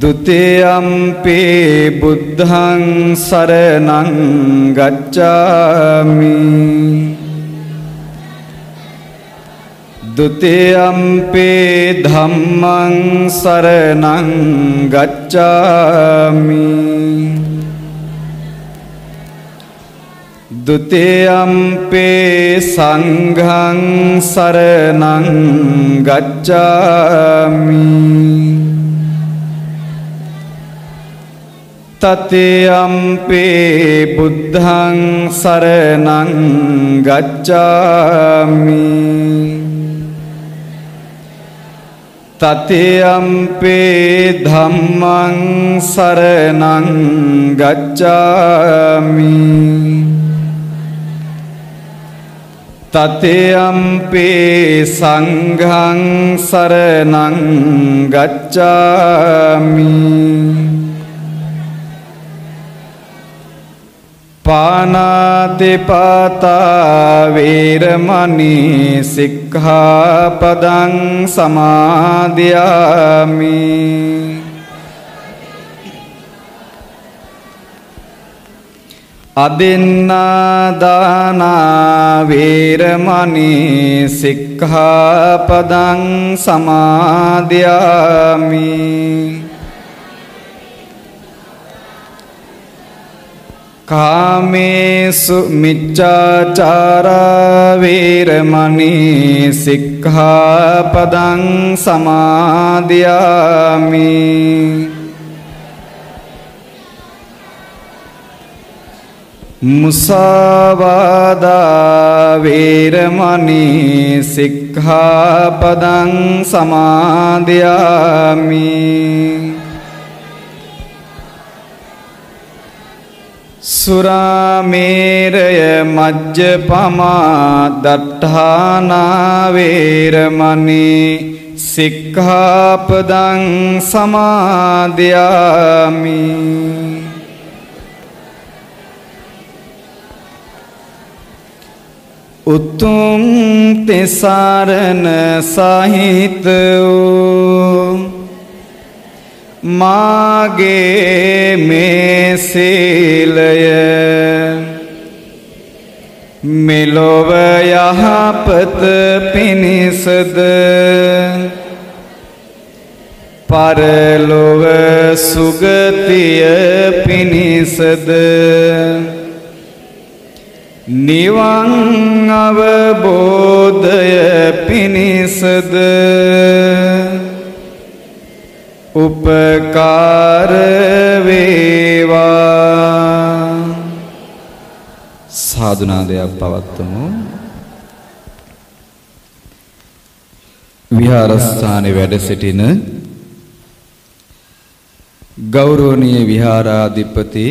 දුතියම්පි බුද්ධං සරණං ගච්ඡාමි දුතියම්පි ධම්මං සරණං ගච්ඡාමි දුතියම්පි සංඝං සරණං ගච්ඡාමි තතියම්පේ බුද්ධං සරණං ගච්ඡාමි. තතියම්පේ ධම්මං සරණං ගච්ඡාමි. තතියම්පේ සංඝං සරණං ගච්ඡාමි. පානාතිපාතා වේරමණී සික්ඛාපදං සමාදියාමි. අදින්නාදානා වේරමණී සික්ඛාපදං සමාදියාමි. කාමේසු මිච්ඡාචාරා වේරමණී සික්ඛාපදං සමාදියාමි. මුසාවාදා වේරමණී සික්ඛාපදං සමාදියාමි. සුරාමේරය මජ්ජපමා දට්ඨානා වේරමණී සික්ඛාපදං සමාදියාමි උතුම් තෙසරණ සහිත වූ මාගේ මේ සීලය. මෙලොව යහපත පිණිසද පරලොව සුගතිය පිණිසද නිවන් අවබෝධය පිණිසද උපකාර වේවා. සාදුනාදයක් පවත්වමු. විහාරස්ථානයේ වැඩ සිටින ගෞරවනීය විහාරාධිපති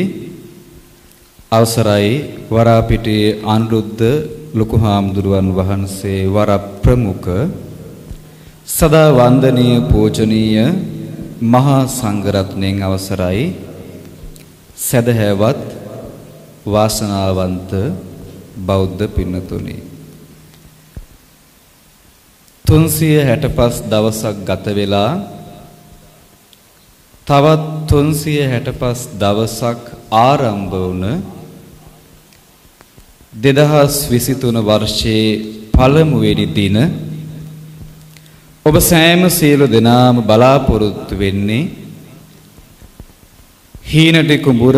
අවසරයි වරාපිටියේ අනුරුද්ධ ලොකු හාමුදුරුවන් වහන්සේ වර ප්‍රමුඛ සදා වන්දනීය පූජනීය මහා සංඝරත්නයන් අවසරයි. සදහැවත් වාසනාවන්ත බෞද්ධ පින්නතුනි. 365 දවසක් ගත වෙලා තවත් 365 දවසක් ආරම්භ වුණ 2023 වර්ෂයේ පළමුවෙනි දින ඔබ සෑම සියලු දෙනාම බලාපොරොත්තු වෙන්නේ හීනටි කුඹුර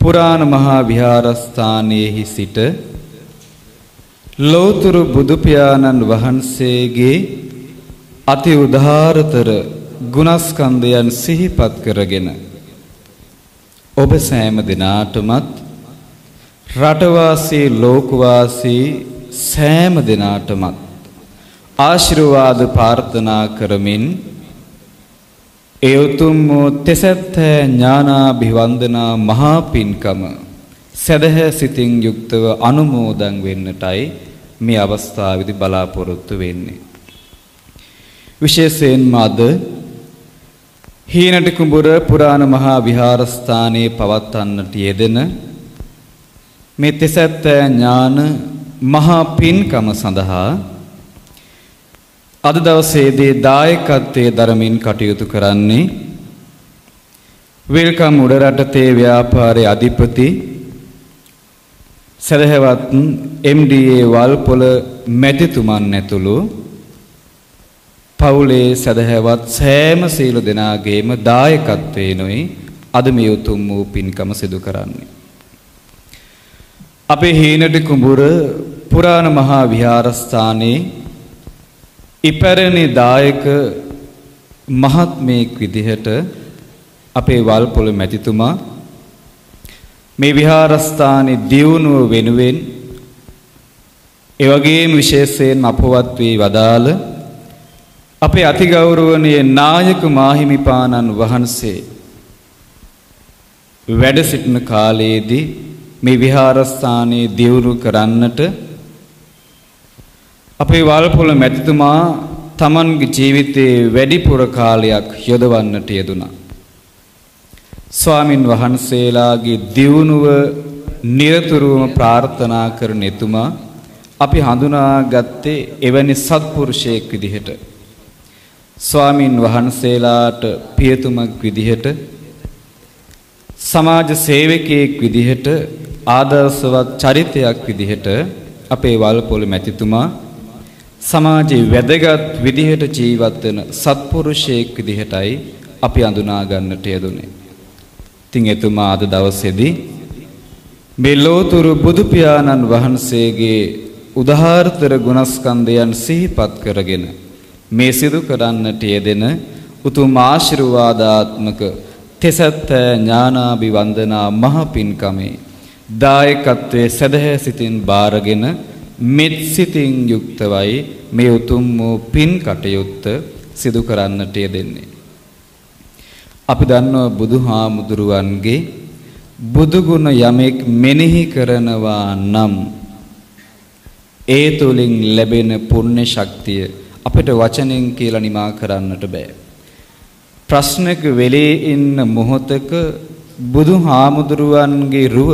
පුරාණ මහා විහාරස්ථානයේහි සිට ලෝතුරු බුදු පියාණන් වහන්සේගේ අති උදාාරතර ගුණස්කන්ධයන් සිහිපත් කරගෙන ඔබ සෑම දිනාටමත් රටවාසී ලෝකවාසී සෑම දිනාටමත් ආශිර්වාද ප්‍රාර්ථනා කරමින් ඒ උතුම් වූ තෙසැත්ත ඥානාභිවන්දනා මහා පින්කම සදහැ සිතින් යුක්තව අනුමෝදන් වෙන්නටයි මේ අවස්ථාවේදී බලාපොරොත්තු වෙන්නේ. විශේෂයෙන්ම අද හීනට කුඹුර පුරාණ මහා විහාරස්ථානයේ පවත්වන්නට යෙදෙන මේ තෙසැත්ත ඥාන මහා පින්කම සඳහා අද දවසේදී දායකත්වයේ දරමින් කටයුතු කරන්නේ වෙල්කම් උඩරට තේ ව්‍යාපාරයේ අධිපති සදහවත් MDA වල්පොල මැතිතුමන් ඇතුළු පවුලේ සදහවත් සෑම සීල දෙනාගේම දායකත්වයෙනුයි අද මේ උතුම් වූ පින්කම සිදු කරන්නේ. අපේ හීනටි කුඹුර පුරාණ මහා විහාරස්ථානයේ ඉපැරණි දායක මහත්මයෙක් විදිහට අපේ වල්පොල මැතිතුමා මේ විහාරස්ථානයේ දියුණුව වෙනුවෙන් ඒ වගේම විශේෂයෙන් අපවත් වී වදාළ අපේ අතිගෞරවනීය නායක මාහිමිපාණන් වහන්සේ වැඩ සිටින කාලයේදී මේ විහාරස්ථානයේ දියුණු කරන්නට අපේ වල්පොල මැතිතුමා තමන්ගේ ජීවිතයේ වැඩිපුර කාලයක් යොදවන්නට යෙදුණා. ස්වාමින් වහන්සේලාගේ දියුණුව නිරතුරුවම ප්‍රාර්ථනා කරන එතුමා අපි හඳුනාගත්තේ එවැනි සත්පුරුෂයෙක් විදිහට. ස්වාමින් වහන්සේලාට පියතුමක් විදිහට සමාජ සේවකයෙක් විදිහට ආදර්ශවත් චරිතයක් විදිහට අපේ වල්පොල මැතිතුමා සමාජයේ වැදගත් විදිහට ජීවත් වෙන සත්පුරුෂයෙක් විදිහටයි අපි අඳුනා ගන්නට යෙදුනේ. ඉතින් එතුමා අද දවසේදී මේ ලෝතුරු බුදු පියාණන් වහන්සේගේ උදාාරතර ගුණස්කන්ධයන් සිහිපත් කරගෙන මේ සිදු කරන්නට යෙදෙන උතුම් ආශිර්වාදාත්මක තෙසත්ත ඥානාභි වන්දනා මහ පින්කමේ දායකත්වයේ සදහැ සිතින් බාරගෙන මෙත් සිතින් යුක්තවයි මේ උතුම් වූ පින් කටයුත්ත සිදු කරන්නට යෙදෙන්නේ. අපි දන්නවා බුදුහාමුදුරුවන්ගේ බුදුගුණ යමෙක් මෙනෙහි කරනවා නම් ඒ තුලින් ලැබෙන පුණ්‍ය ශක්තිය අපිට වචනෙන් කියලා නිමා කරන්නට බෑ. ප්‍රශ්නක වෙලේ ඉන්න මොහොතක බුදුහාමුදුරුවන්ගේ රුව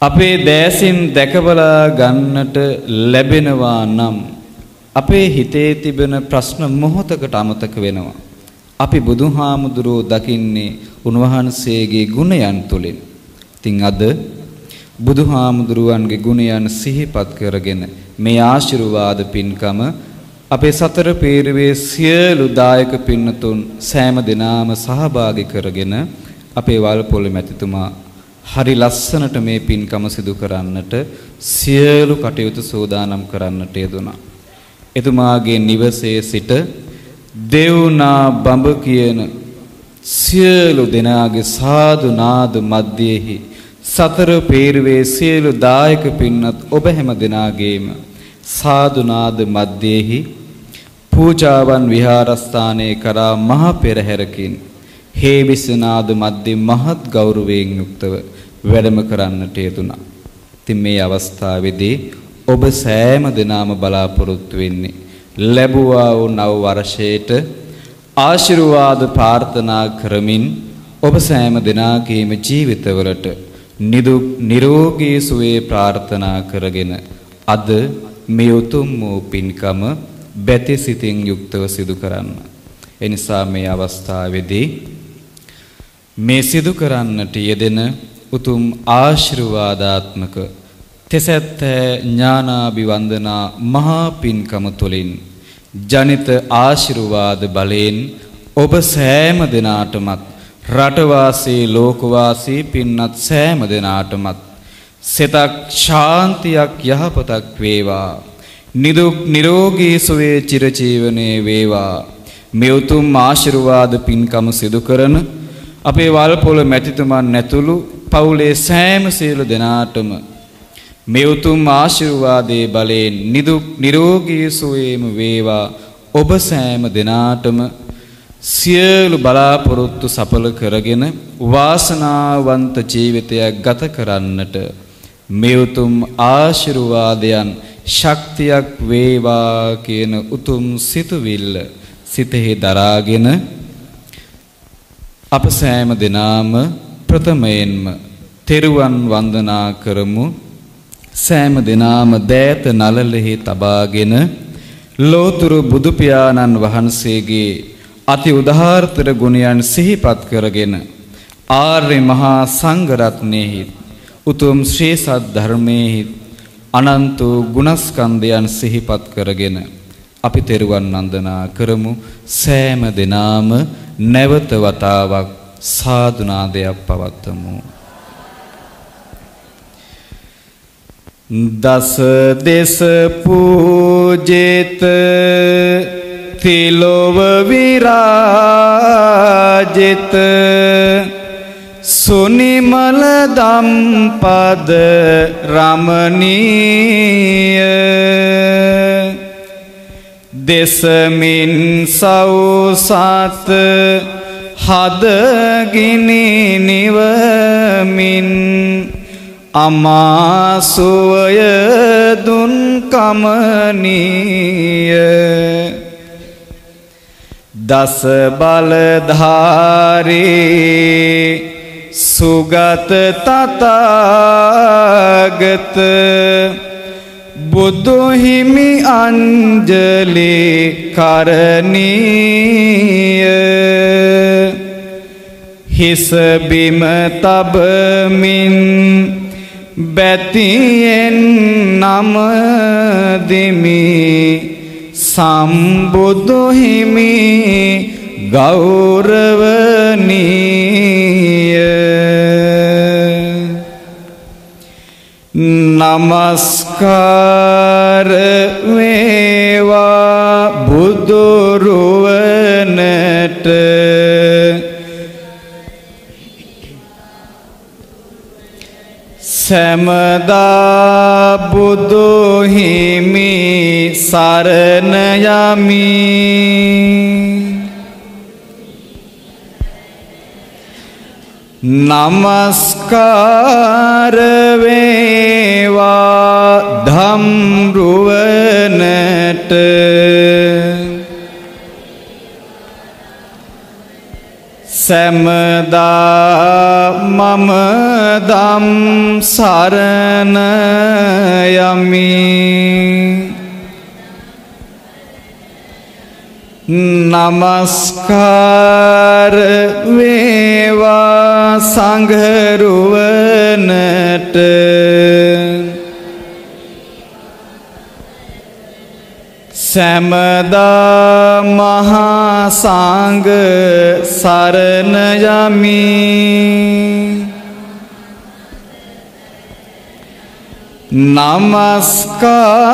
අපේ දෑසින් දැකබලා ගන්නට ලැබෙනවා නම් අපේ හිතේ තිබෙන ප්‍රශ්න මොහොතකට අමතක වෙනවා. අපි බුදුහාමුදුරුවෝ දකින්නේ උන්වහන්සේගේ ගුණයන් තුලින්. ඉතින් අද බුදුහාමුදුරුවන්ගේ ගුණයන් සිහිපත් කරගෙන මේ ආශිර්වාද පින්කම අපේ සතර පීරුවේ සියලු දායක පින්නතුන් සෑම දිනාම සහභාගී කරගෙන අපේ වල්පොල මැතිතුමා හරි ලස්සනට මේ පින්කම සිදු කරන්නට සියලු කටයුතු සූදානම් කරන්නට යෙදුණා. එතුමාගේ නිවසේ සිට දෙව්නා බඹ කියන සියලු දෙනාගේ සාදු නාද මැදෙහි සතර පේරුවේ සියලු දායක පින්නත් ඔබ හැම දෙනාගේම සාදු නාද මැදෙහි පූජාවන් විහාරස්ථානයේ කරා මහ පෙරහැරකින් හේවිසනාද මැද්දේ මහත් ගෞරවයෙන් යුක්තව වැඩම කරන්නට යෙදුණා. ඉතින් මේ අවස්ථාවේදී ඔබ සෑම දිනම බලාපොරොත්තු වෙන්නේ ලැබුවා වූ නව වර්ෂයට ආශිර්වාද ප්‍රාර්ථනා කරමින් ඔබ සෑම දිනාගේම ජීවිතවලට නිදුක් නිරෝගී සුවේ ප්‍රාර්ථනා කරගෙන අද මේ උතුම් වූ පින්කම බැති සිතින් යුක්තව සිදු කරන්න. එනිසා මේ අවස්ථාවේදී මේ සිදු කරන්නට යෙදෙන උතුම් ආශිර්වාදාත්මක තෙසැත්ත ඥානාභිවන්දනා මහා පින්කම තුලින් ජනිත ආශිර්වාද බලයෙන් ඔබ සෑම දිනාටමත් රටවාසී ලෝකවාසී පින්වත් සෑම දිනාටමත් සිතක් ශාන්තියක් යහපතක් වේවා. නිදුක් නිරෝගී සුවයේ චිරජීවනයේ වේවා. මේ උතුම් ආශිර්වාද පින්කම සිදු කරන අපේ වල්පොළ මැතිතුමන් ඇතුළු පවුලේ සෑම සියලු දෙනාටම මේ උතුම් ආශිර්වාදයේ බලයෙන් නිදුක් නිරෝගී සුවයේම වේවා. ඔබ සෑම දෙනාටම සියලු බලාපොරොත්තු සඵල කරගෙන වාසනාවන්ත ජීවිතයක් ගත කරන්නට මේ උතුම් ආශිර්වාදයන් ශක්තියක් වේවා කියන උතුම් සිතුවිල්ල සිතෙහි දරාගෙන අප සෑම දිනාම ප්‍රථමයෙන්ම තෙරුවන් වන්දනා කරමු. සෑම දිනාම දෑත නලලෙහි තබාගෙන ලෝතුරු බුදු පියාණන් වහන්සේගේ අති උදාාරතර ගුණයන් සිහිපත් කරගෙන ආර්ය මහා සංඝ රත්නයේහි උතුම් ශ්‍රී සත් ධර්මයේහි අනන්ත ගුණස්කන්ධයන් සිහිපත් කරගෙන අපි තෙරුවන් වන්දනා කරමු. සෑම දිනාම නැවත වතාවක් සාදුනාදයක් පවත්වමු. දස දෙස පූජිත තිලොව විරාජිත සුනිමල දම්පද රමණීය. දෙසමින් සෞසත් හදගිනි නිවමින් අමාසුවය දුන් කමනීය. දස බලධාරී සුගත තථාගත. බුදු හිමි අංජලි කරණීය. හිස බිම තබමින් බැතියෙන් නම දෙමි සම්බුදු හිමි ගෞරවනීය. නමස්කාර වේවා. සැමදා බුදු හිමි සරණ යමි. නමස්කාර වේවා ධම්රුවනට. සැමදා මම දම් සරණ යමි. නමස්කාර වේවා සංඝරුවනට. සැමදා මහා සංඝ සරණ යමි නමස්කාර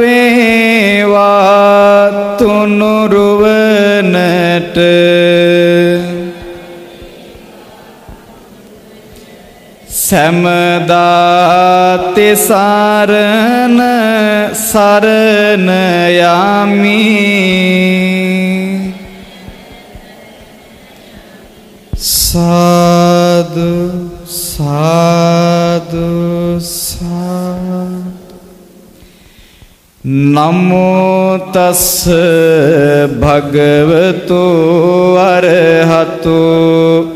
වේවා තුනුරුවනට. සැමදා තිසරණ සරණ යමි. සාදු සාදු නමෝ තස් භගවතු අරහතු.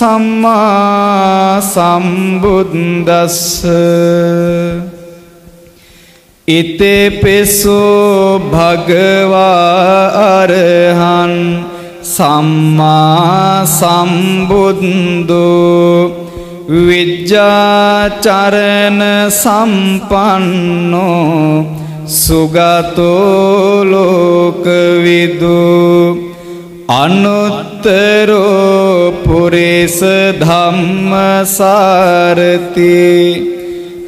සම්මා සම්බුද්දස්ස. ඉතේපෙසෝ භගවා අරහන් සම්මා සම්බුද්දෝ. විජ්ජාචරණ සම්පන්නෝ සුගතෝ ලෝකවිදු. අනුත්තරෝ පුරේස ධම්මසාරති.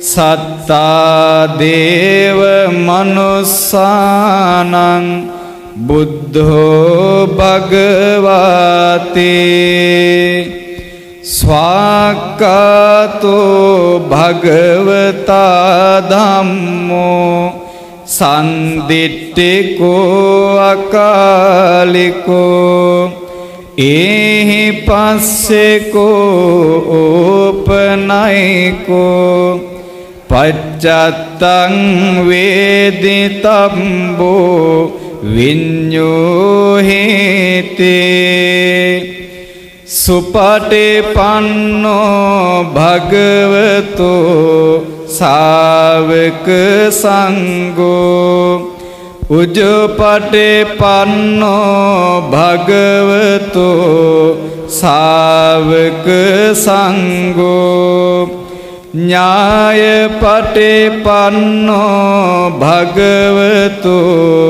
සත්තා දේව මනුස්සානං බුද්ධෝ භගවාතේ. ස්වාක්කාතෝ භගවතා ධම්මෝ සන්දිට්ඨිකෝ අකාලිකෝ ඒහි පස්සෙකෝ ඕපනයිකෝ පච්චත්තං වේදිතම්බෝ විඤ්ඤෝහෙතේ සුපටිපන්නෝ භගවතෝ සාවක සංඝෝ උජපටිපන්නෝ භගවතෝ සාවක සංඝෝ ඥායපටිපන්නෝ භගවතෝ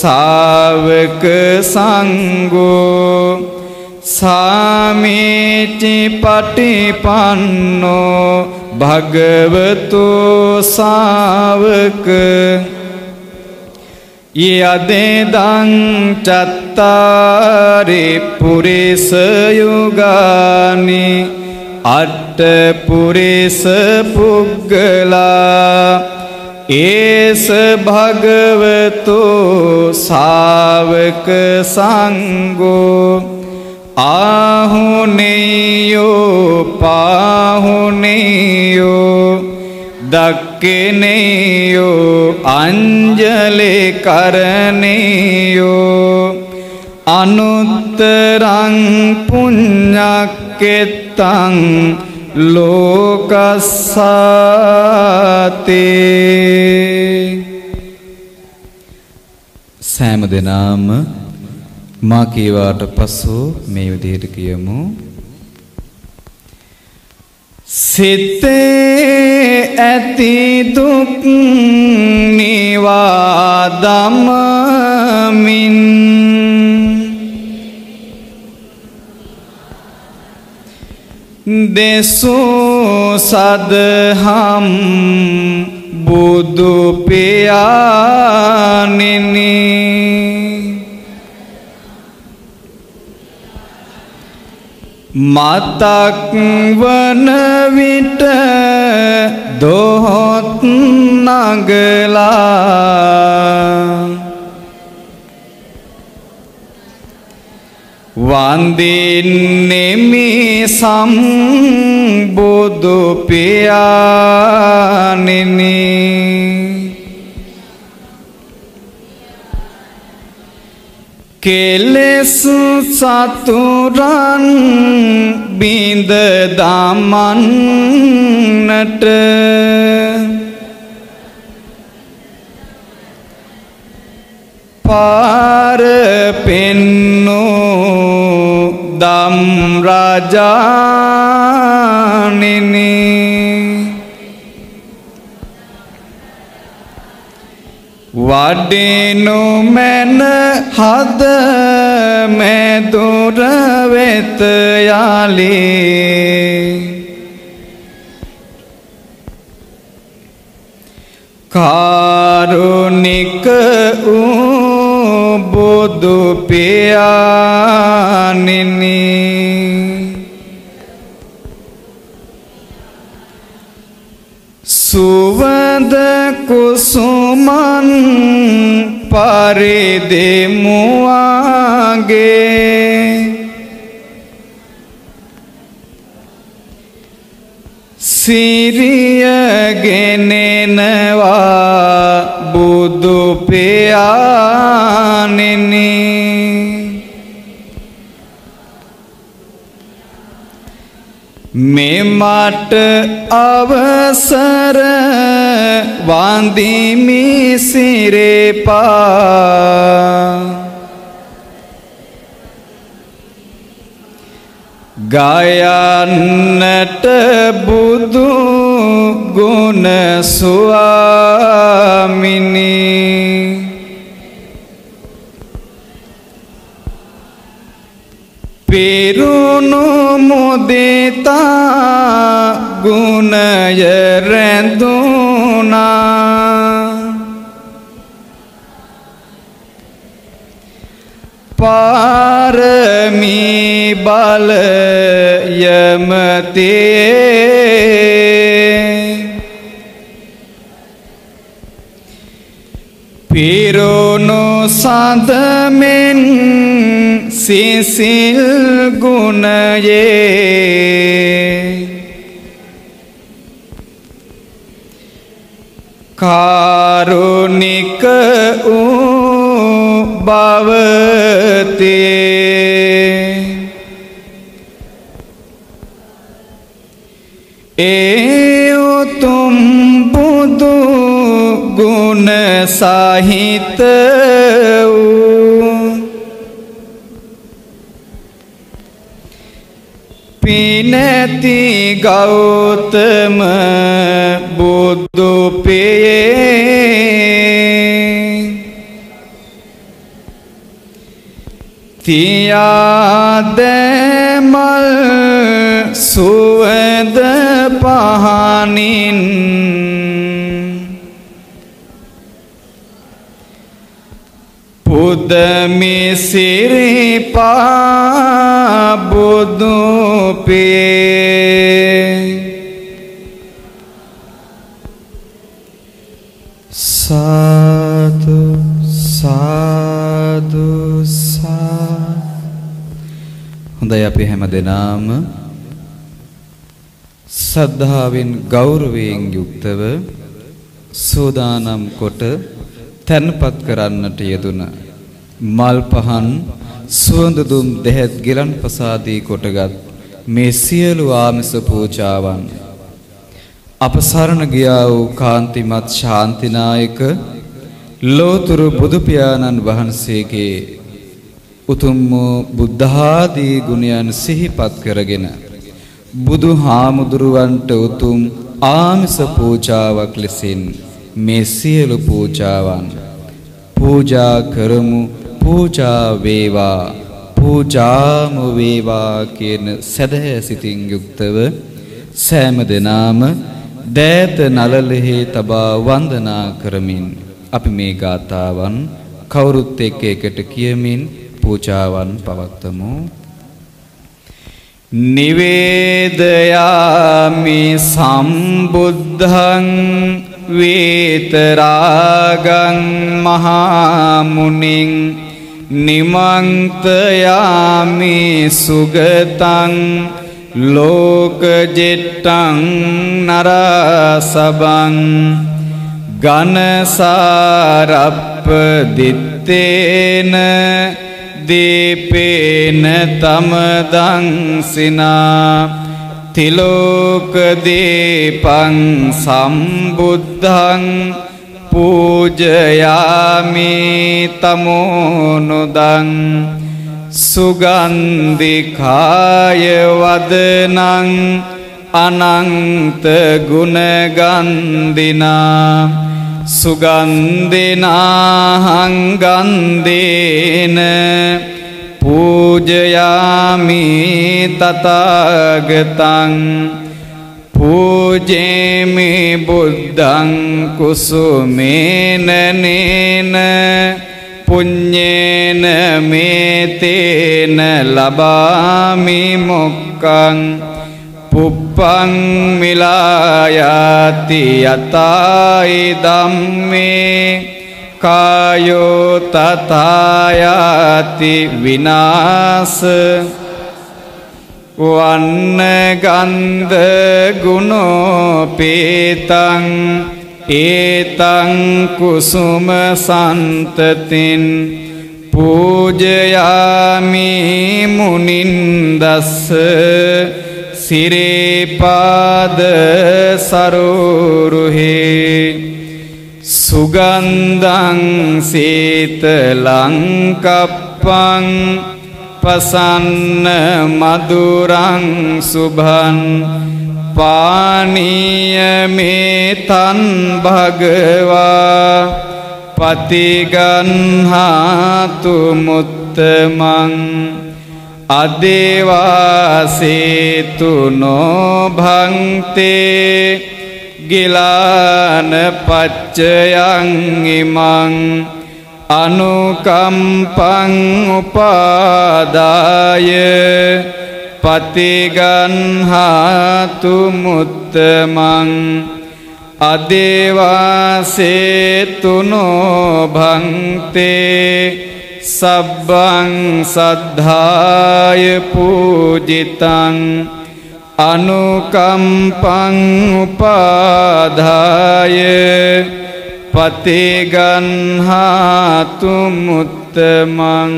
සාවක සංඝෝ සාමීචි පටිපන්නෝ භගවතු සාවක යදෙදං චත්තාරි පුරිස යුගානි අට්ට පුරිස පුග්ගලා ඒස භගවතු සාවක සංඝෝ. ආහුනේයෝ පාහුනේයෝ දක්කෙනේයෝ අංජලි කරණේයෝ අනුත්තරං පුඤ්ඤක්කෙත්තං ලෝකස්සාතේ. සෑම දෙනාම මා කීවාට පසු මේ විදිහට කියමු. සිතේ ඇති දුක් නිවා දමමින් දෙසෝ සදහම් බුදු පියාණෙනි. මතක් වන විට දොහොත් නගලා වන්දින්නෙමි සම්බුදු පියාණෙනි. කෙලෙස් සතුරන් බිඳ දමන්නට. පාර පෙන්නෝ දම් රජානිනි වඩිනු මැන හද මැදුර වෙත යාලේ. කාරුණික වූ බුදු පියාණෙනි. සුවඳ කුසුමන් පරිදෙමුවාගේ සිරිය ගෙනෙනවා බුදු බුදු මෙමට අවසර වන්දිමි සිරේපා. ගයන්නට බුදු ගුණ ස්වාමිනී. මුදිතා ගුණය රැඳුනා පාරමී බලයමතේ පිරුණු සඳමෙන් සිසිල් ගුණයේ කාරුණික වූ බවතේ ඒ උතුම් බුදු ගුණ සහිත වූ පිනැති ගෞතම බුදු පේ තියාදමල් සුවද පහනින් පුදමිසිරිපා බුදුපේ සාදු සාදු හොඳයි අපි හැම දෙනාම. සද්ධාවෙන් ගෞරවයෙන් යුක්තව සෝදානම් කොට තැන්පත් කරන්නට යෙදුන මල් පහන් සුවඳ දුම් දෙහෙත් ගිලන් ප්‍රසාදී කොටගත් මේ සියලු ආමිස පූජාවන්. අප සරණ ගියා වූ කාන්තිමත් ශාන්තිනායක ලෝතුරු බුදු පියාණන් වහන්සේගේ උතුම් වූ බුද්ධාදී ගුණයන් සිහිපත් කරගෙන බුදු හාමුදුරුවන්ට උතුම් ආමිස පූජාවක් ලෙසින් මේ සියලු පූජාවන් පූජා කරමු පූජා වේවා පූජාම වේවා කියන සදහැ සිතින් යුක්තව සෑම දෙනාම දෑත නලලෙහි තබා වන්දනා කරමින් අපි මේ ගාතාවන් කවුරුත් එක්ක එකට කියමින් පූජාවන් පවත්වමු. නිවේදයාමි සම්බුද්ධං වේතරාගං මහාමුනින් නිමන්තයාමි සුගතං ලෝකජෙට්ටං නරසබං ගනසාරප්ප දිත්තේන දීපේන තමදංසිනා තිලෝකදීපං සම්බුද්ධං පූජයාමි තමෝනුදං සුගන්ධිකාය වදනං අනන්ත ගුණගන්දිනා සුගන්ධිනාහංගන්දේන පූජයාමි තථාගතං පූජේමි බුද්ධං කුසුමේන නේන පුඤ්ඤේන මේතේන ලබාමි මොක්කං පුප්පං මිලායාති යතායි ධම්මේ කායෝ තථායාති විනාශ වන්න ගන්ධ ගුණෝපේතං ඒතං කුසුම සන්තතින්. පූජයාමි මුනින්දස්ස සිරේපාද සරෝරුහේ. සුගන්ධං සීතලං කප්පං පසන්න මధుරං සුභං පානීය මේ තන් භගවා පතිගන්හාතු මුත්තමං අදේවාසේතු නොභංතේ ගිලාන පච්චයන් ඉමං අනුකම්පං උපාදාය පතිගන්හාතු මුත්තමං අදේවාසේතුනෝ භංතේ සබ්බං සද්ධාය පූජිතං අනුකම්පං උපාදාය පතිගන්හාතු මුත්තමං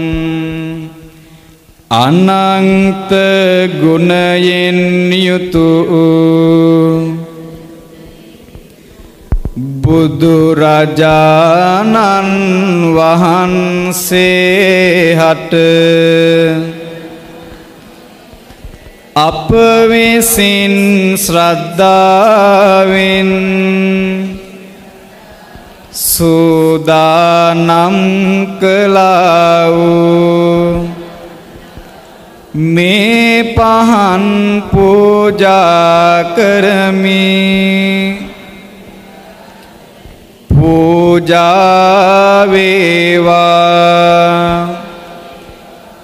අනන්ත ගුණයෙන් යුතු බුදුරජාණන් වහන්සේ හට අප විසින් ශ්‍රද්ධාවෙන් සූදානම් කළා වූ මේ පහන් පූජා කරමි. පූජා වේවා.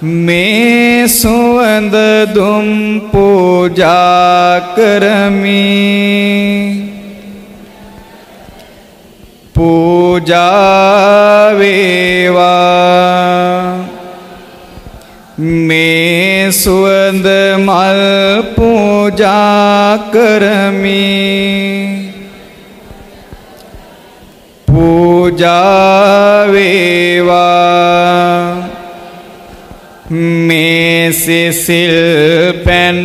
මේ සුවඳ දුම් පූජා කරමි. පූජා වේවා මේ සුවඳ මල් පූජා කරමි. පූජා වේවා මේ සිසිල් පැන්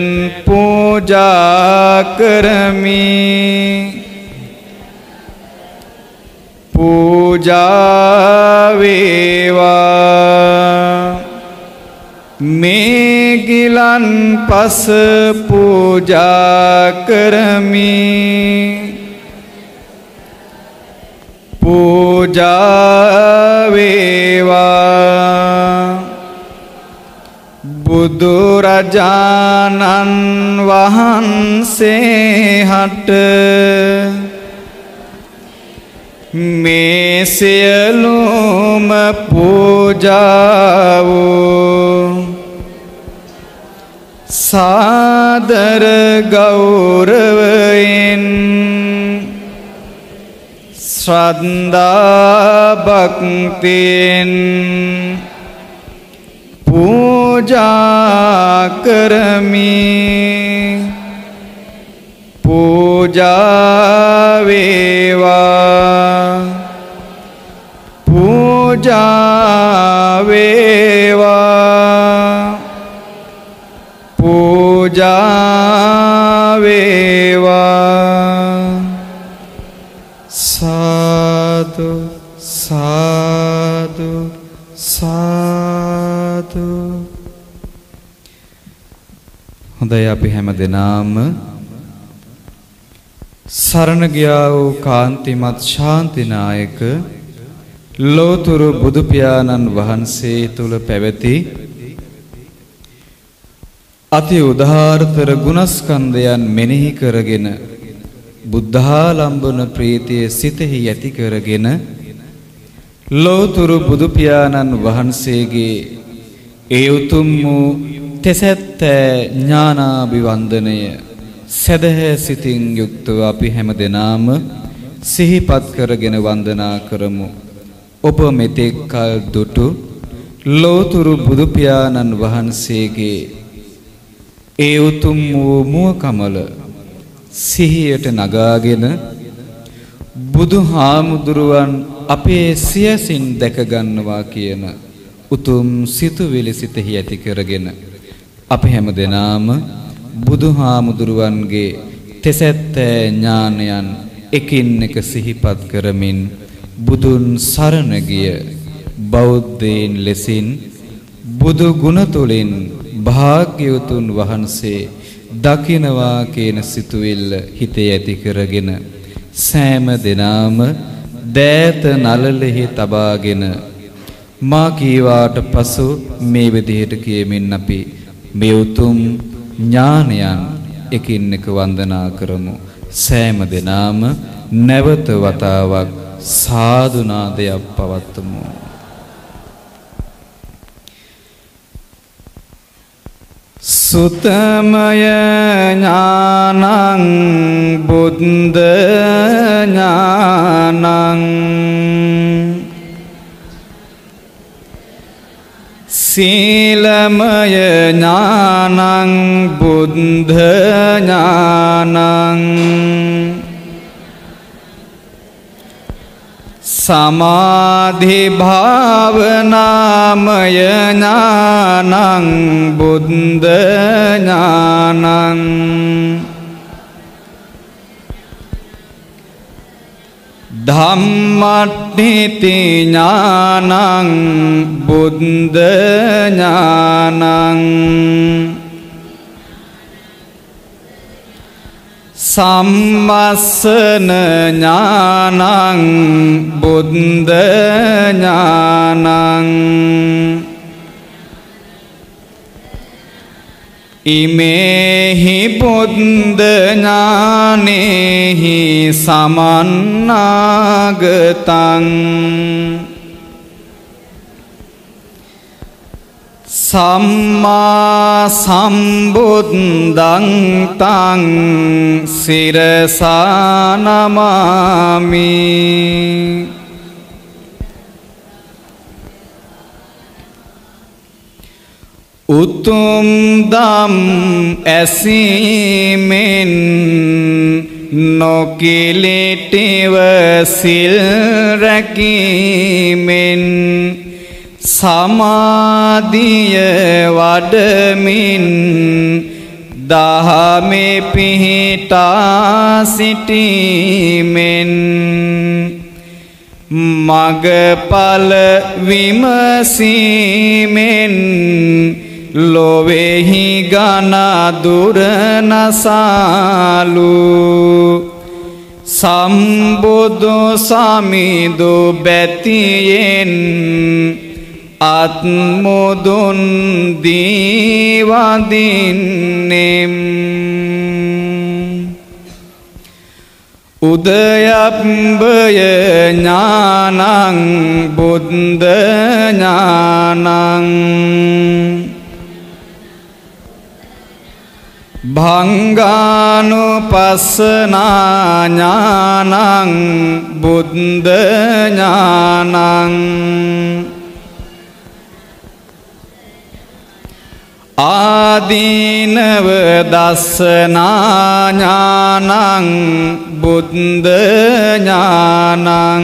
පූජා කරමි. පූජා වේවා මේ ගිලන් පස පූජා කරමි. පූජා වේවා බුදුරජාණන් වහන්සේ හට මේ සියලුම පූජාවෝ සාදර ගෞරවයෙන් ශ්‍රද්ධා භක්තියෙන් පූජා කරමි. පූජා හැම දෙනාම සරණ ගියා වූ කාන්තිමත් ශාන්තිනායක ලෝතුරු බුදු පියාණන් වහන්සේ තුල පැවති අති උදාාරතර ගුණස්කන්ධයන් මෙනෙහි කරගෙන බුද්ධාලම්බන ප්‍රීතිය සිතෙහි ඇති කරගෙන ලෝතුරු බුදු පියාණන් වහන්සේගේ ඒ උතුම් වූ තෙසැත්ත ඥානාභිවන්දනය සදහැ සිතින් යුක්තව අපි හැම දෙනාම සිහිපත් කරගෙන වන්දනා කරමු. ඔබ මෙතෙක් කල දුටු ලෝතුරු බුදු පියාණන් වහන්සේගේ ඒ උතුම් වූ මුව කමල සිහියට නගාගෙන බුදුහාමුදුරුවන් අපේ සියසින් දැක ගන්නවා කියන උතුම් සිතුවිලි සිතෙහි ඇති කරගෙන අප හැමදෙනාම බුදුහාමුදුරුවන්ගේ තෙසැත්තෑ ඥානයන් එකින් එක සිහිපත් කරමින් බුදුන් සරණ ගිය බෞද්ධයින් ලෙසින් බුදු ගුණ තුලින් භාග්‍යවතුන් වහන්සේ දකිනවා කියන සිතුවිල්ල හිතේ ඇති කරගෙන සෑම දිනාම දෑත නලලෙහි තබාගෙන මා කීවාට පසු මේ විදිහට කියමින් අපි මේ උතුම් ඥානයන් එකින් එක වන්දනා කරමු. සෑම දිනාම නැවත වතාවක් සාදුනාදයක් පවත්වමු. සුතමය ඥානං බුද්ධ ඥානං සීලමය ඥානං බුද්ධ ඥානං. සමාධි භාවනාමය ඥානං බුද්ධ ඥානං. ධම්මට්ඨිති ඥානං බුද්ධ ඥානං සම්මස්සන ඥානං බුද්ධ ඉමේහි බුද්ධ ඥානේහි සමන්නාගතං සම්මා සම්බුද්ධං තං සිරසා උතුම් දම් ඇසීමෙන් නොකිලිටිව සිල් රැකීමෙන් සමාධිය වඩමින් දහමේ පිහිටා සිටීමෙන් මගපල විමසීමෙන් ලොවෙහි ගනදුරනසාලු සම්බුදු සමිදු බැතියෙන් අත්මුදුන් දීවදින්නෙම්. උදයප්බය ඥානං බුද්ධ ඥානං භංගානුපස්සනා ඥානං බුද්ධ ඥානං ආදීනව දස්සනා ඥානං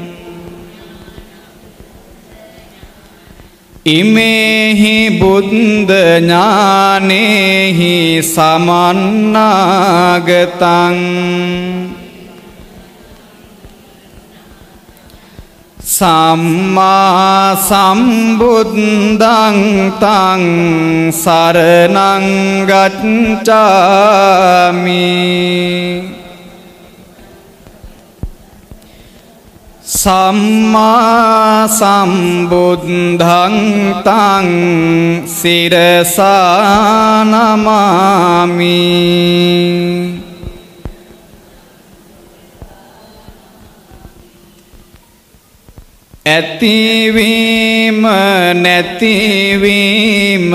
ඉමේහි බුද්ධ ඥානේහි සමන්නාගතං. සම්මා සම්බුද්ධං තං සරණං සම්මා සම්බුද්ධං තං සිරසා නමාමි ඇතිවීම නැතිවීම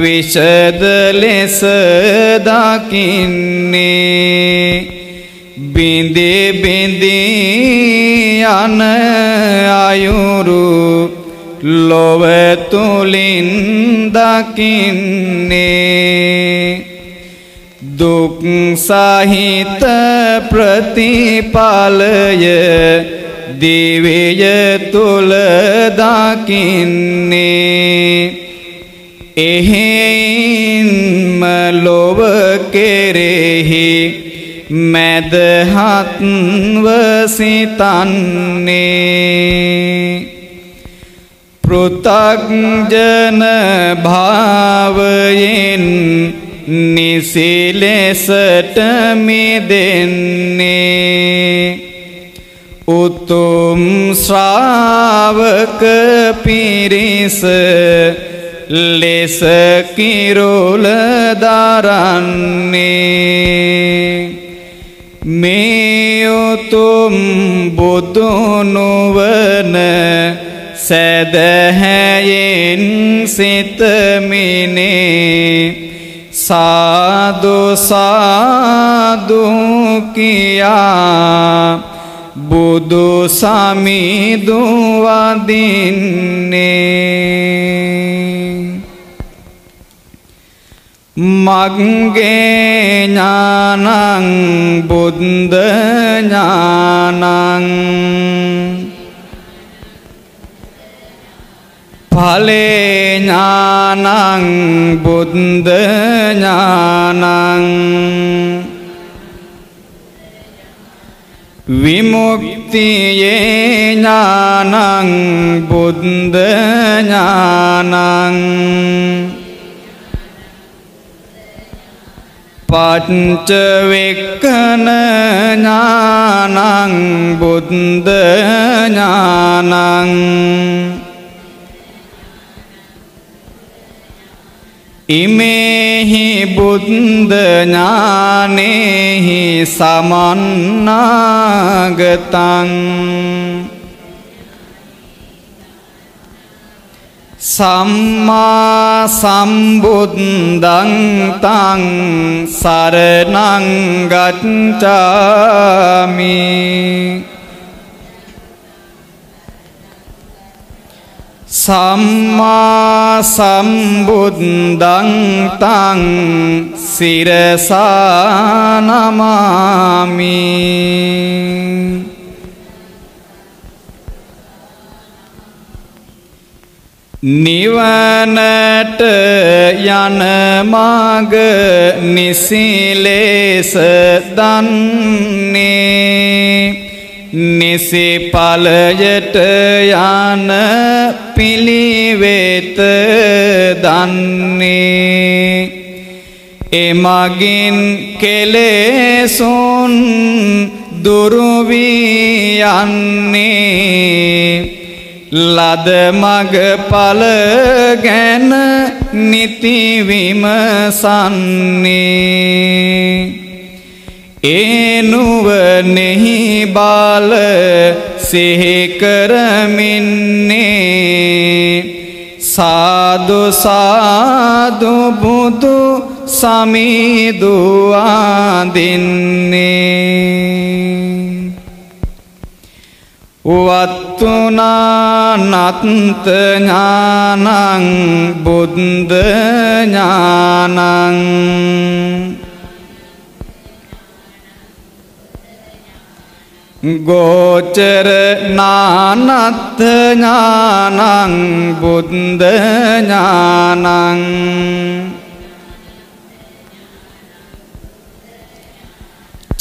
විෂද ලෙස දකින්නේ බිඳේ බිඳී යන අයුරු ලොව තුලින් දකින්නේ. දුක් සහිත ප්‍රතිඵලය දිව්‍ය තුල දකින්නේ. එහෙයින්ම ලොව කෙරෙහි මැදහත්ව සිතන්නේ. පෘතග්ජන භාවයෙන් නිසිලෙසට මිදෙන්නේ. උතුම් ශ්‍රාවක පිරිස ලෙස කිරුල දරන්නේ. මේ උතුම් බුදුනුවන සැදහැයෙන් සිතමිනේ. සාදු සාදු කියා බුදු සමිදු මග්ගේ ඥානං බුද්ධ ඥානං. ඵලේ ඥානං බුද්ධ ඥානං. විමුක්තියේ ඥානං බුද්ධ ඥානං. පච්ච වෙක්කන ඥානං බුද්ධ ඥානං ඉමේහි බුද්ධ ඥානෙහි සම්මා සම්බුද්ධං තං සරණං ගච්ඡාමි. සම්මා සම්බුද්ධං තං සිරසා නමාමි. නිවනට යන මාග නිසිලේස දන්නේ. නිසි ඵලයට යන පිළිවෙත දන්නේ. එමගින් කෙලෙසුන් දුරු වී යන්නේ. ලද මග ඵල ගැන නිති විමසන්නේ. ඒ නුවනෙහි බාල සිහි කරමින්නේ. සාදු සාදු බුදු සමිදුවාදින්නේ වත්තුනා නත්ත ඥානං බුද්ධ ඥානං ගෝචර නානත්ත ඥානං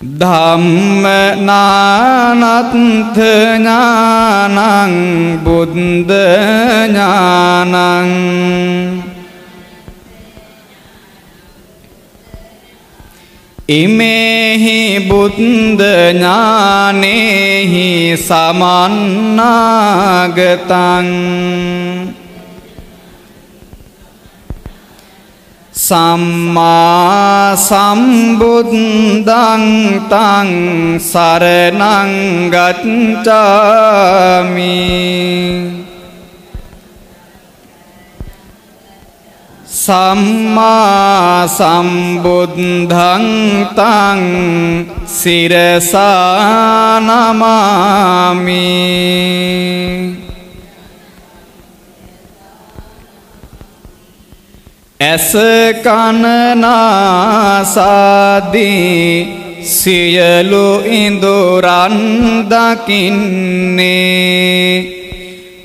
ධම්ම නානත්ඥානං බුද්ධඥානං ඉමේහි බුද්ධඥානෙහි සමන්නාගතන් සම්මා සම්බුද්ධං තං සරණං ගච්ඡාමි. සම්මා සම්බුද්ධං තං සිරසා නමාමි. ඇස කනනාසාදී සියලු ඉඳුරන් දකින්නේ.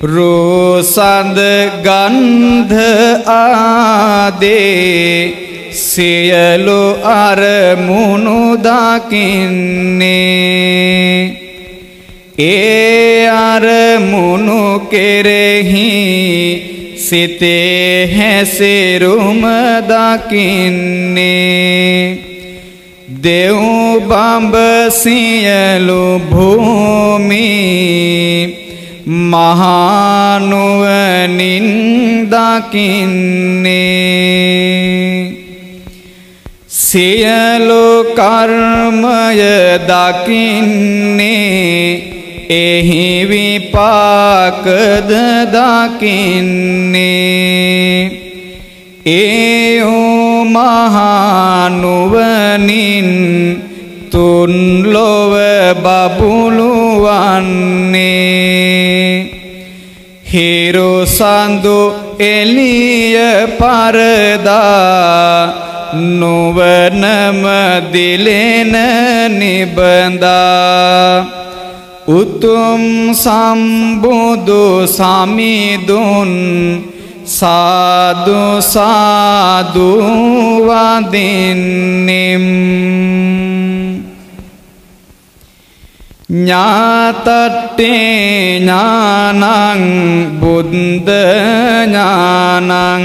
රෝසඳ ගන්ධ ආදේ සියලු අරමුණු දකින්නේ. ඒ අරමුණු කෙරෙහි සිතේ හැසිරුම දකින්නේ. දෙව් බඹ සියලු භූමි මහානුවනින් දකින්නේ. සියලු කර්මය දකින්නේ එහි විපාකද දකින්නේ? ඒෝ මහානුවනින් තුන්ලොව බබුළුවන්නේ හිරුසඳු එලිය පරදා නුවනම දිලෙන නිබඳා. උතුම් සම්බුදු සමිදුන් සාදු සාදු වදින්නෙම්. ඥාතට්ටේ ඥානං බුද්ධ ඥානං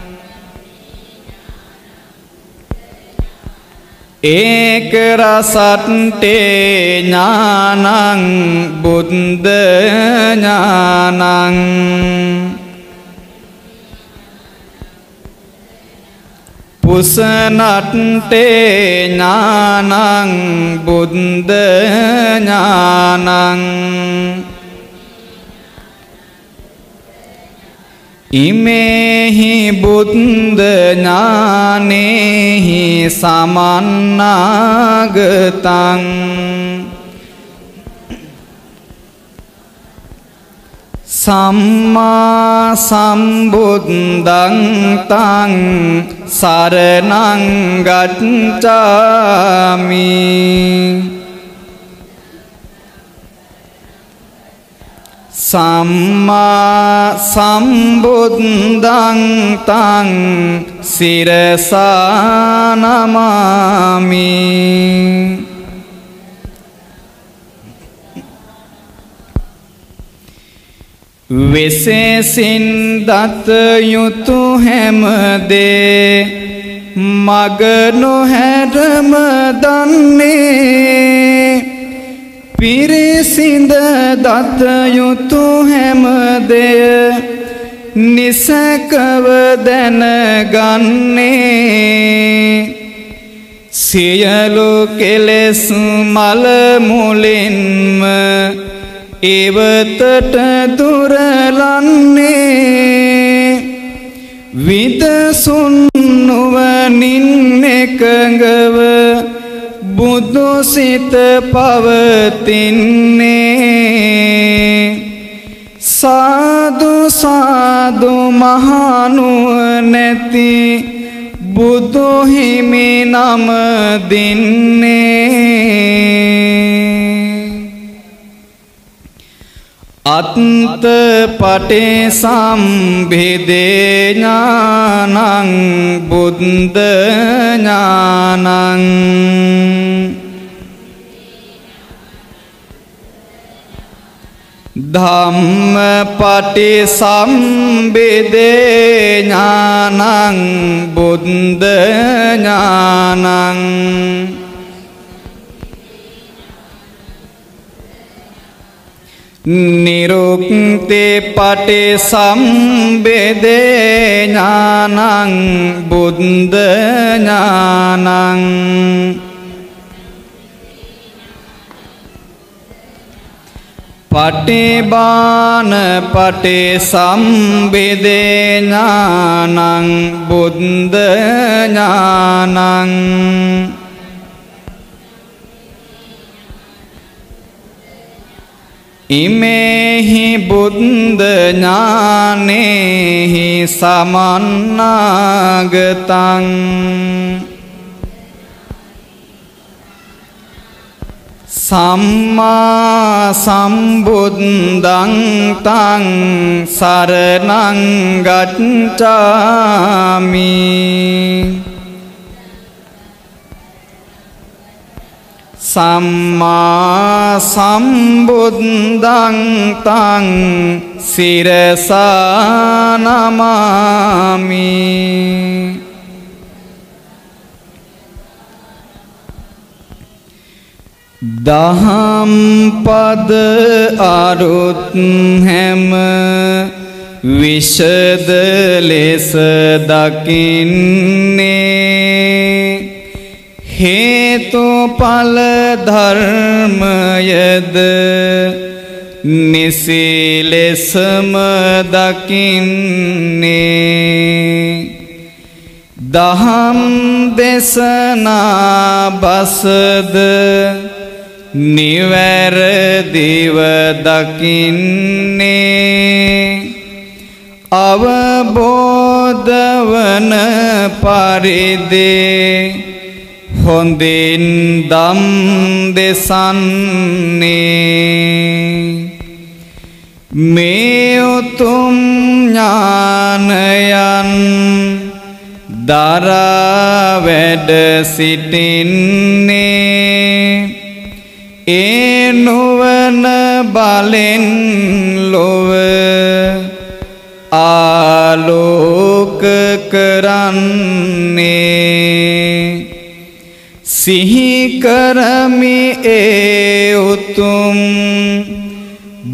ඒක රසට්ටේ ඥානං බුද්ධ ඥානං. පුසනට්ටේ ඥානං බුද්ධ ඥානං. ඉමේහි බුද්ධ ඥානේහි සමන්නාගතං සම්මා සම්බුද්ධං තං සරණං ගච්ඡාමි සම්මා සම්බුද්ධං තං සිරසා නමාමි. වෙසෙසින් දත යුතු හැමදේ මග නොහැරම දන්නේ. පිරිසිඳ දත යුතු හැමදය නිසකව දැනගන්නේ. සියලු කෙලෙස් මල මුලින්ම ඒවතට දුරලන්නේ. විදසුන් නුවනින් එකඟව බුදුසිත පවතින්නේ සාදු සාදු මහනුව නැති බුදුහිමි නම දින්නේ. අත්ත පටේ සම්භිදේ ඥානං. ධම්ම පටි සම්බිදේ ඥානං බුද්ධ ඥානං නිරුක්ති පටි සම්බෙදේ ඥානං පටිබාන පටි සම්බෙදේ ඥානං බුද්ධ ඥානං ඉමේහි බුද්ධ ඥානේහි සමන්නාගතං සම්මා සම්බුද්ධං තං සරණං ගච්ඡාමි. සම්මා සම්බුද්ධං තං සිරසා නමාමි. දහම් පද අරුත් හැම විෂද ලෙස දකින්නේ. හේතුඵල ධර්මයද නිසි ලෙසම දකින්නේ. දහම් දෙසනා බසද නිවැරදිව දකින්නේ අවබෝධවන පරිදේ හොඳින් දම් දෙසන්නේ මේ උතුම් ඥානයන් දරා වැඩ සිටින්නේ ඒ නුවන බලෙන් ලොව ආලෝක කරන්නේ. සිහි කරමි ඒ උතුම්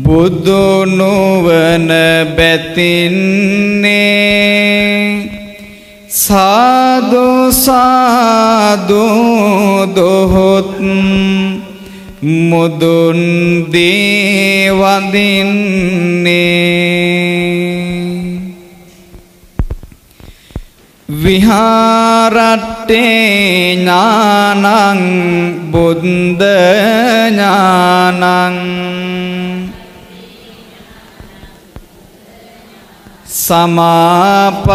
බුදු නුවන බැතින්නේ. සාදු සාදු දොහොත් මුදුන් දී වඳින්නේ විහාරට්ටේ ඥානං බුද්ධ ඥානං. සමාපත්තට්ටේ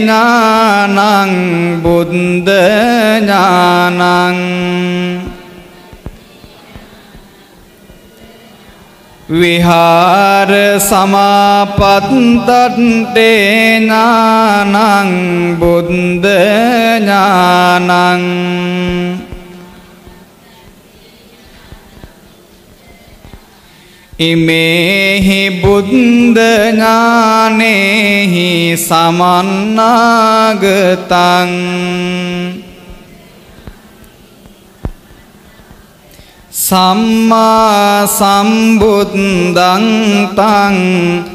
ඥානං බුද්ධ ඥානං. විහාර සමාපත්තට්ටේ ඥානං බුද්ධ ඥානං ඉමේහි බුද්ධ ඥානේහි සමන්නාගතං සම්මා සම්බුද්ධං තං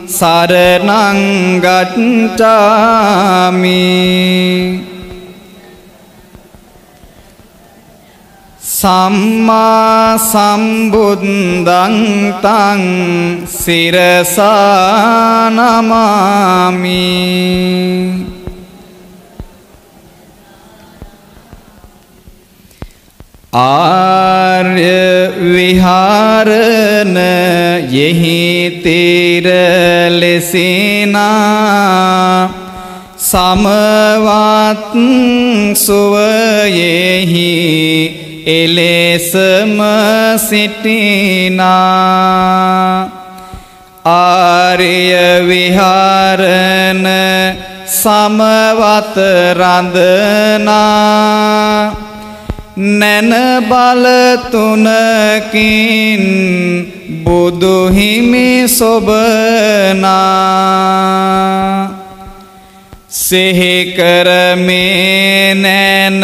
සරණං ගච්ඡාමි සම්මා සම්බුද්ධං තං සිරසා නමාමි ආර්ය විහාරන යෙහි තීර ලෙසිනා සමවත් සුවයෙහි එලෙසම සිටිනා ආර්ය විහරණ සමවත රඳනා නැන බල තුනකින් බුදු හිමි සොබනා. සිහි කරමේ නැන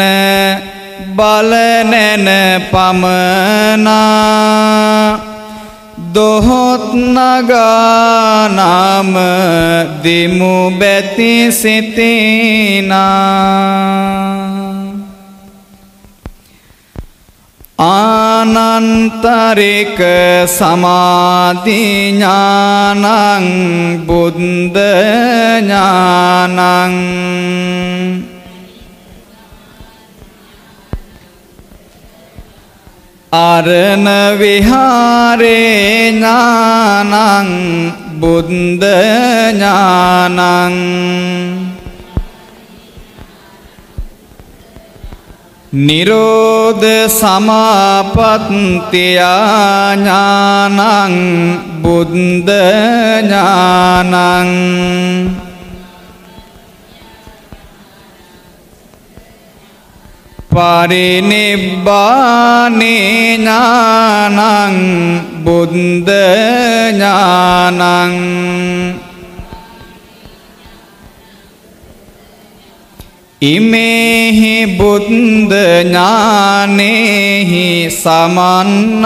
බල නැන පමනා. දොහොත් නගානම දිමු බැති සිතිනා ආනන්තරික සමාධිඥානං බුද්ධඥානං අරණ විහාරේ ඥානං බුද්ධඥානං නිරෝධ සමාපත්තියාඥානං බුද්ධඥානං පරිනිබ්බානේ ඥානං බුද්ධඥානං ඉමේහි බුද්ධ ඥානේහි සමන්නාගතං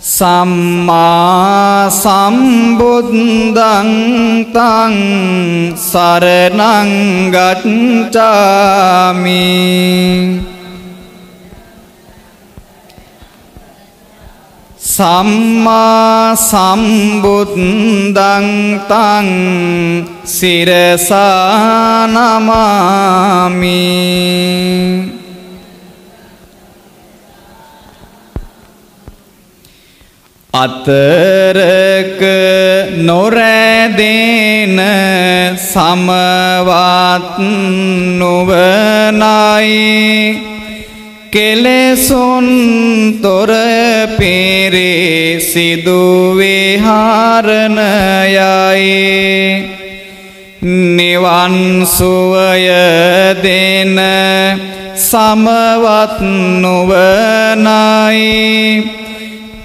සම්මා සම්බුද්ධං තං සරණං ගච්ඡාමි සම්මා සම්බුද්ධං තං සිරසා නමාමි අතරක නොරැදෙන සමවත් නුවනයි කෙලෙසුන් තොර පෙරේ සිදුවිහාරණයයි නිවන් සුවය දෙන සමවත් නුවනයි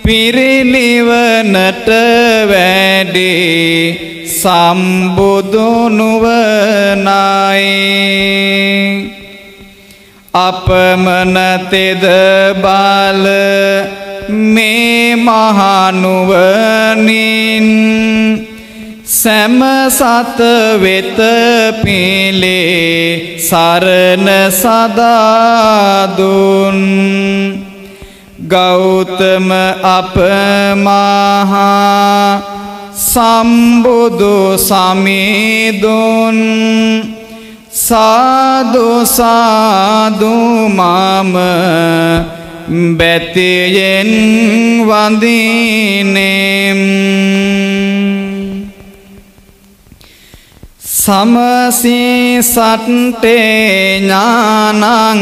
පිරිනිවනට වැඩි සම්බුදු නුවනයි අපමණ තෙද බල මේ මහනුවනින් සැම සත වෙත පිලේ සරණ සදාදුන්. ගෞතම අපමහා සම්බුදු සමිදුන්. සාදු සාදු මම බැතියෙන් වඳිනෙම්. සමසී සට්ටේ ඥානං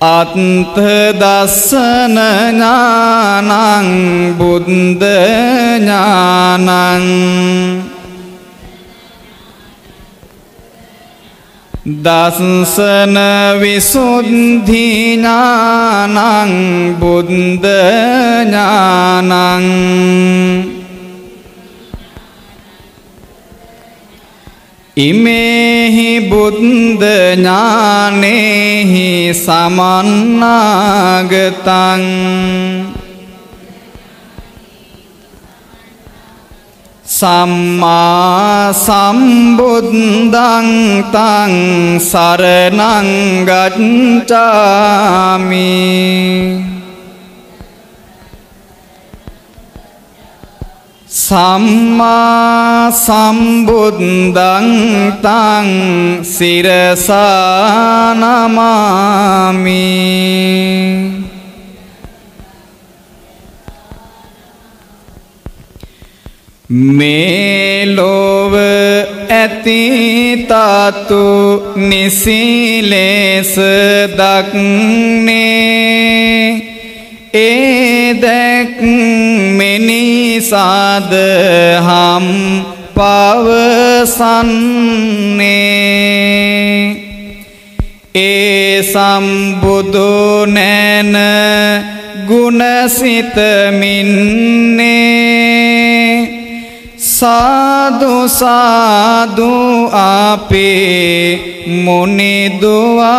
විරයාරම්භේ ඥානං බුද්ධ ඥානං අත්ථ දස්සන ඥානං බුද්ධ ඉමේහි බුද්ධ ඥානේහි සමන්නාගතං සම්මා සම්බුද්ධං තං සරණං ගච්ඡාමි සම්මා සම්බුද්ධං තං සිරසා නමාමි මේ ලොව ඇති තතු නිසිලෙස දක්නේ. ඒ දැක් මෙනිසාද හම් පවසන්නේ? ඒ සම්බුදු නැන ගුණසිතමින්නේ සාදු සාදු අපේ මුනිදුවදින්නේ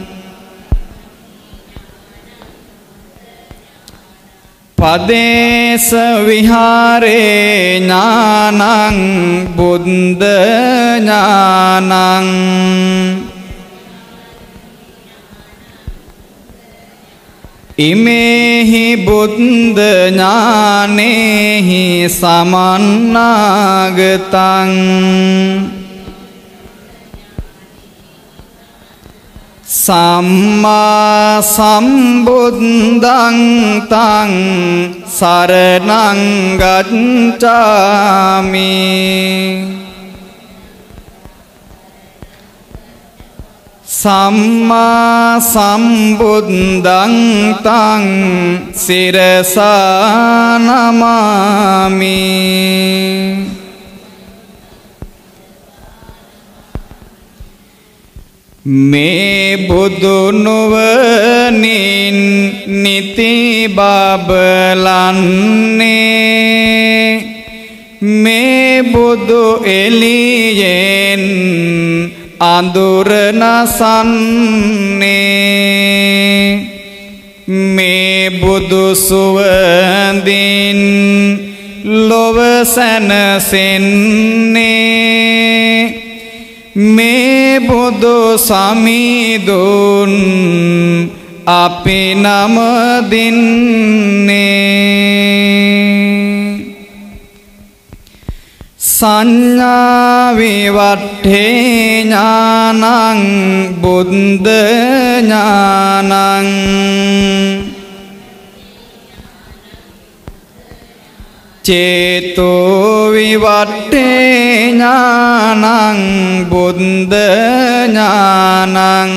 පදේශ විහාරේ ඥානං බුද්ධ ඥානං. ඉමේහි බුද්ධ ඥානේහි සමන්නාගතං. සම්මා සම්බුද්ධං තං සරණං ගච්ඡාමි. සම්මා සම්බුද්ධං තං සිරසා නමාමි. මේ බුදු නුවණින් නිති බබලන්නේ. මේ බුදු එළියෙන් අඳුර නසන්නේ. මේ බුදු සුවඳින් ලොව සැනසෙන්නේ. මේ බුදු සමිදුන් අපි නමදින්නේ සංඥා විවට්ඨේ ඥානං. බුද්ධ ඥානං.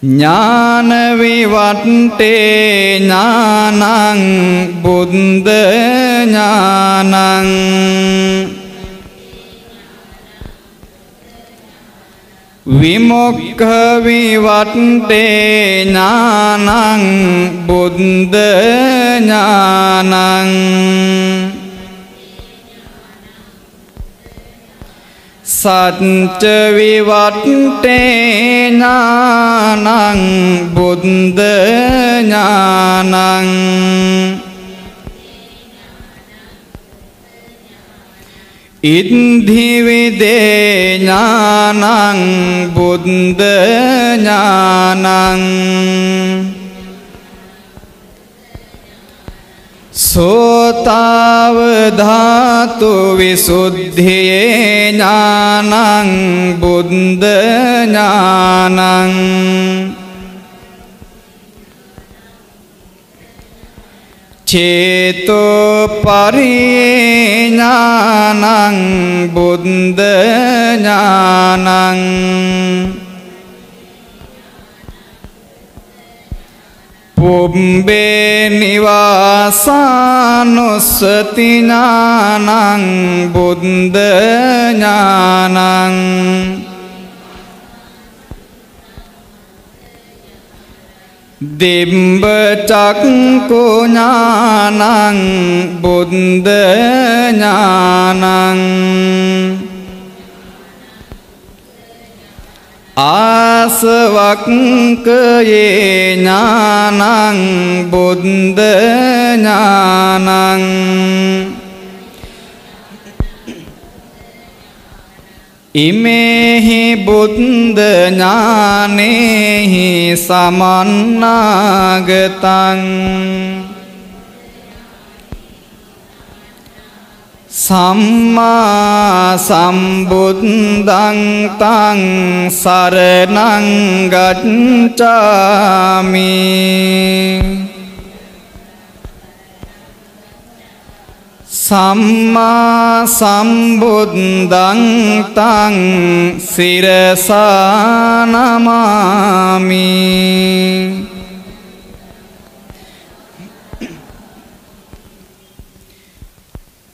චේතෝ විවට්ඨේ ඥානං බුද්ධ විමුක්ඛ විවට්ඨේ ඥානං බුද්ධ ඥානං සච්ච විවට්ඨේ ඥානං බුද්ධ ඥානං ඉද්ධි විදේ ඥානං බුද්ධ ඥානං සෝතාව ධාතු විසුද්ධියේ ඥානං බුද්ධ චේතෝ පරිඥානං බුද්ධ ඥානං පුබ්බේ නිවාසානුස්සති ඥානං බුද්ධ ඥානං දිම්බ චක්කු ඥානං බුද්ධ ඥානං ආසවක්කයේ ඥානං බුද්ධ ඉමේහි බුද්ධ ඥානේහි සමන්නාගතං සම්මා සම්බුද්ධං තං සරණං ගච්ඡාමි සම්මා සම්බුද්ධං තං සිරසා නමාමි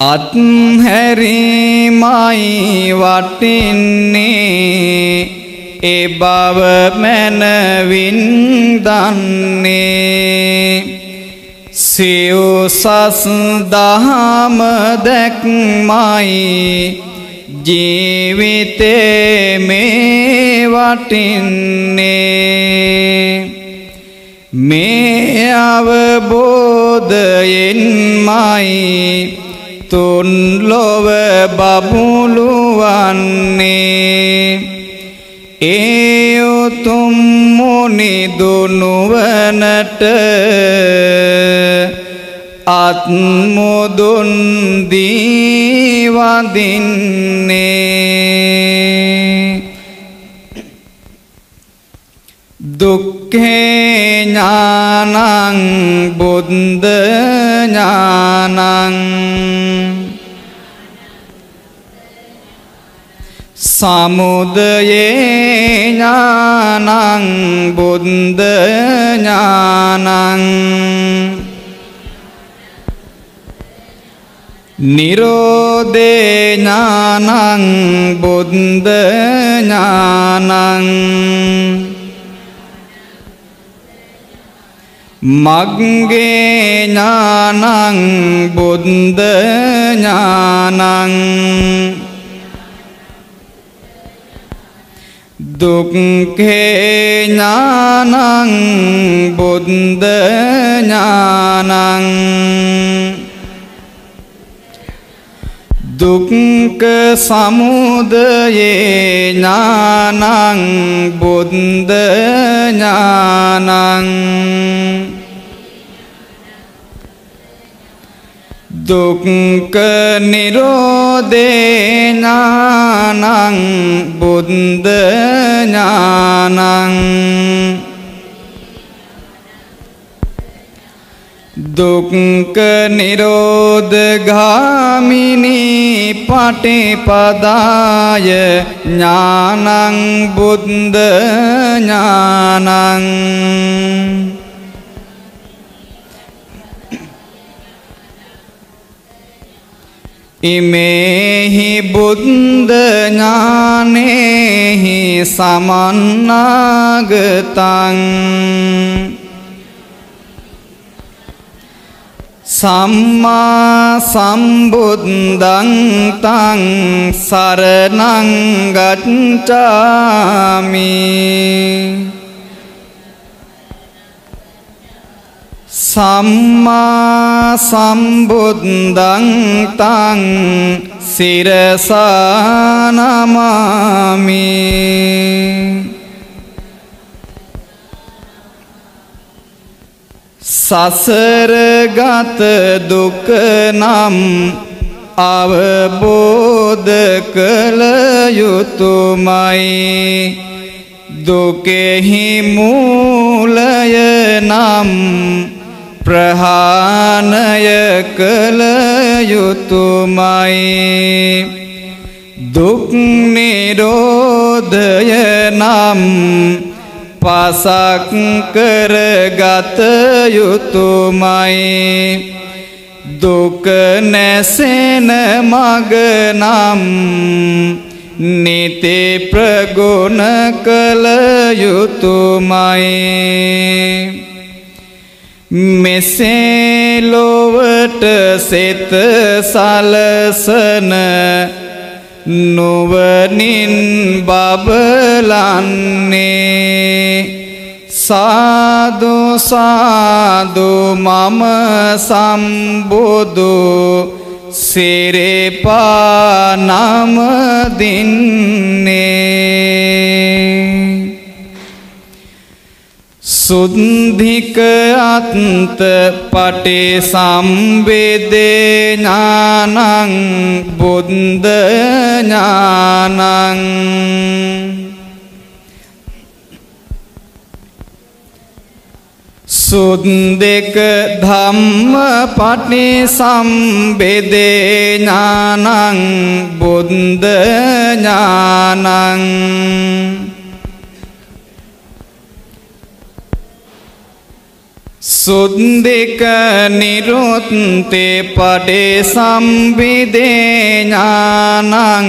අත්හැරීමයි වටින්නේ ඒ බව මැනවින් දන්නේ. සිව්සස් දහම දැක්මයි. ජීවිතේ මේ වටින්නේ. මේ අවබෝධයෙන්මයි තුන් ලොව බබුලුවන්නේ ඒ උතුම් මුනි දුනුවනට අත්මුදුන් දී වදින්නේ දුක්ඛේ සමුදයේ ඥානං බුද්ධ ඥානං. නිරෝධේ ඥානං බුද්ධ ඥානං. මග්ගේ ඥානං බුද්ධ ඥානං. දුක්ඛේ ඥානං බුද්ධ ඥානං දුක්ඛ සමුදයේ ඥානං බුද්ධ ඥානං දුක්ඛ නිරෝධේ ඥානං බුද්ධ ඥානං දුක්ඛ නිරෝධ ගාමිනී පටිපදාය ඥානං බුද්ධ ඉමේහි බුද්ධ ඥානේහි සමන්නාගතං සම්මා සම්බුද්ධං තං සරණං සම්මා සම්බුද්ධං තං සිරසා නමාමි. සසරගත දුක නම් අවබෝධ කළ යුතුමයි. දුකෙහි මූලය නම් ප්‍රහාණය කළ යුතුමයි. දුක් නිරෝධය නම් පසක් කරගත යුතුමයි. දුක නැසෙන මග නම් නිති ප්‍රගුණ කළ යුතුමයි. මෙසේ ලොවට සෙත සලසන නුවනින් බබලන්නේ. සාදු සාදු මම සම්බුදු සිරපා නම දින්නේ. සුද්ධික අත්ත පටේ සම්බේදේ ඥානං බුද්ධ ඥානං. සුද්දෙක ධම්ම පටි සම්බෙදේ ඥානං. සුද්දෙක නිරුත්තේ පටේ සම්බිදේ ඥානං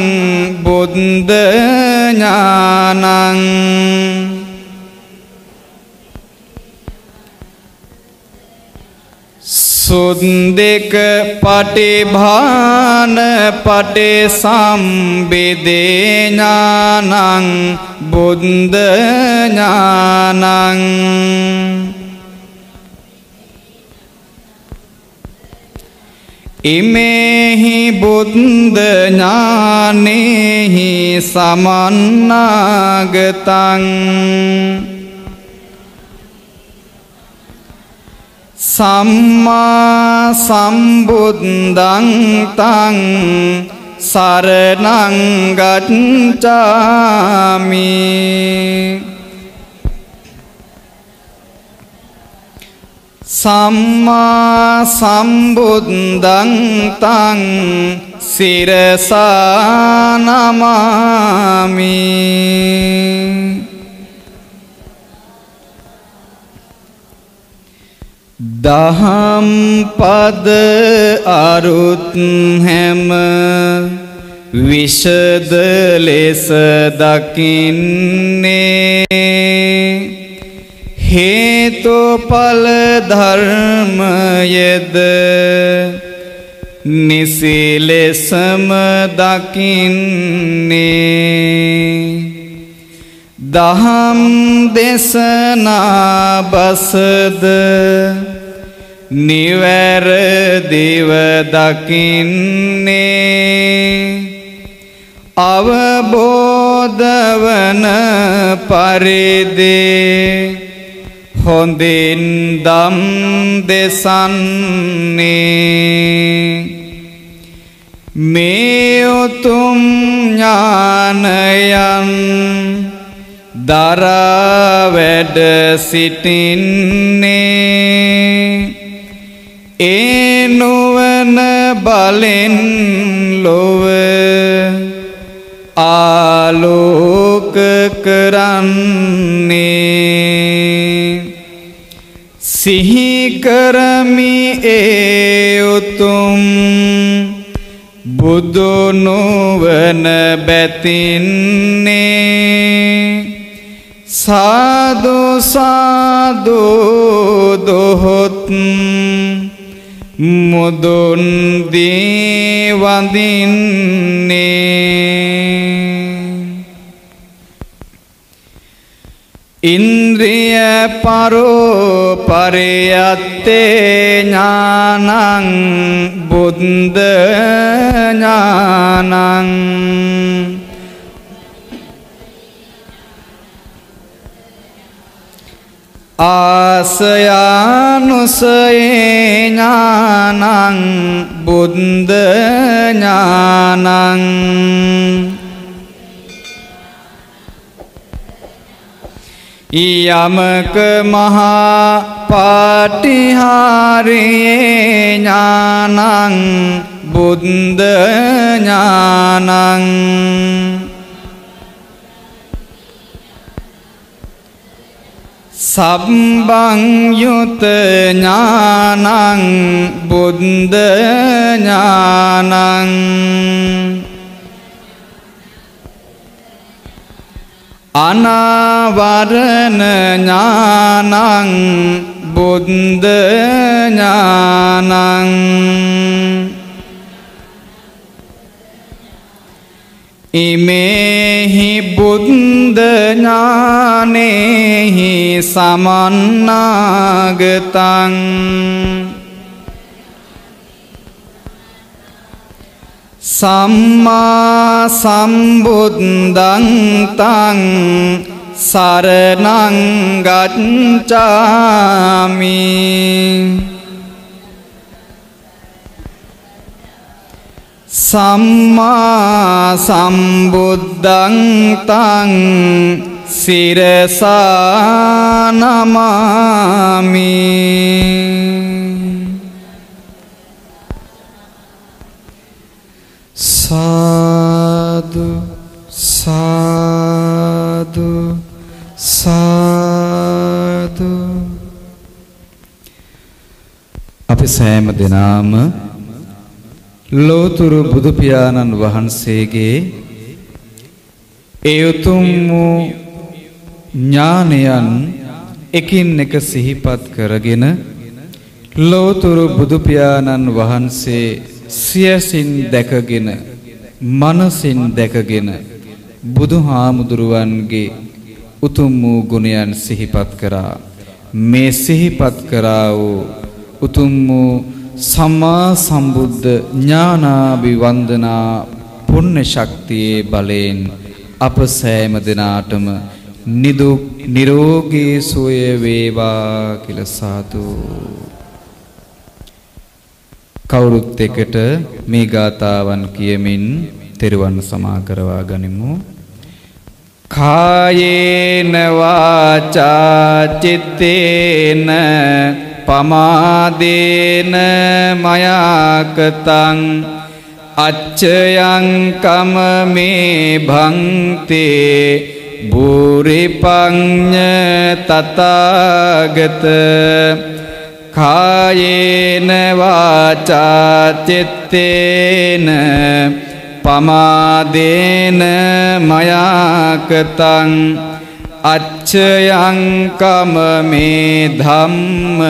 බුද්ධ ඥානං සුද්දෙක පටිභාන පටේ සම්බිදේ ඥානං ඉමේහි බුද්ධ ඥානෙහි සමන්නාගතං සම්මා සම්බුද්ධං තං සම්මා සම්බුද්ධං තං සිරසා නමාමි දහම් පද අරුත් හැම විෂද ලෙස දකින්නේ. හේතුඵල ධර්මයද නිසි ලෙසම දකින්නේ දහම් දේශනා බසද නිවැරදිව දකින්නේ අවබෝධවන පරිදේ හොඳින් දම් දෙසන්නේ. මේ උතුම් ඥානයන් දරා වැඩ සිටින්නේ. ඒ නුවන බලෙන් ලොව ආලෝක කරන්නේ. සිහි කරමි ඒ උතුම්. බුදු නුවන බැතින්නේ. සාදු සාදු දොහොත් මුදුන් දී වඳින්නේ. ඉන්ද්‍රිය පරෝ පරියත්තේ ඥානං බුද්ධ ඥානං ආසයානුසයේ ඥානං යමක මහා පාටිහාරයේ ඥානං බුද්ධ ඥානං. සබ්බං යුත ඥානං බුද්ධ ඥානං. අනාවරණ ඥානං බුද්ධ ඥානං. ඉමේහි බුද්ධ ඥානේහි සමන්නාගතං. සම්මා සම්බුද්ධං තං සරණං ගච්ඡාමි සම්මා සම්බුද්ධං තං සිරසා නමාමි සාදු සාදු සාදු අපි සෑම දෙනාම ලෝතුරු බුදු පියාණන් වහන්සේගේ ඒ උතුම් වූ ඥානයන් එකින් එක සිහිපත් කරගෙන ලෝතුරු බුදු පියාණන් වහන්සේ සියසින් දැකගෙන මනසින් දැකගෙන බුදුහාමුදුරුවන්ගේ උතුම් වූ ගුණයන් සිහිපත් කරා. මේ සිහිපත් කරා වූ උතුම් වූ සම්මා සම්බුද්ධ ඥානාභි වන්දනා පුණ්‍ය ශක්තියේ බලයෙන් අප සෑම දිනාටම නිදුක් නිරෝගී සුවය වේවා කියලා සාදු. කවුරුත් එකට මේ ගාතාවන් කියමින් තෙරුවන් සමා කරවා ගනිමු. කායේන වාචා චිත්තේන පමාදේන මයාකතං අච්චයං කම මේ භංතේ බුරිපඤ්ඤ තථාගත කායේන වාචා චිත්තේන පමාදේන මයාකතං අච්චයං කම මේ ධම්ම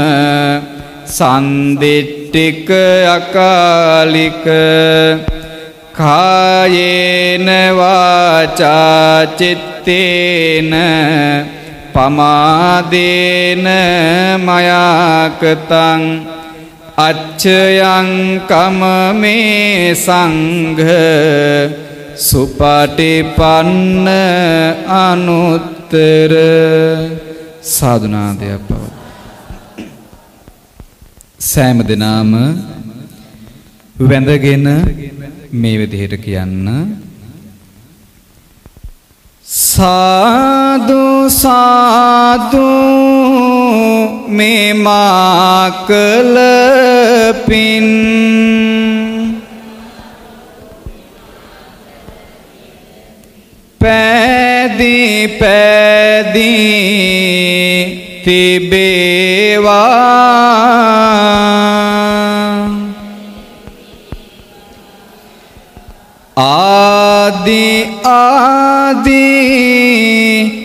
සන්දිට්ඨික අකාලික කායේන වාචා චිත්තේන පමාදේන මයාකතං අච්චයං කම මේ සංඝ සුපටිපන්න අනුත්තර සාදුනාදයක් පව සෑම දෙනාම වැඳගෙන මේ විදිහට කියන්න සාදු සාදු මේ මා කළ පින්. පැදී පැදී තිබේවා. ආදි ආදී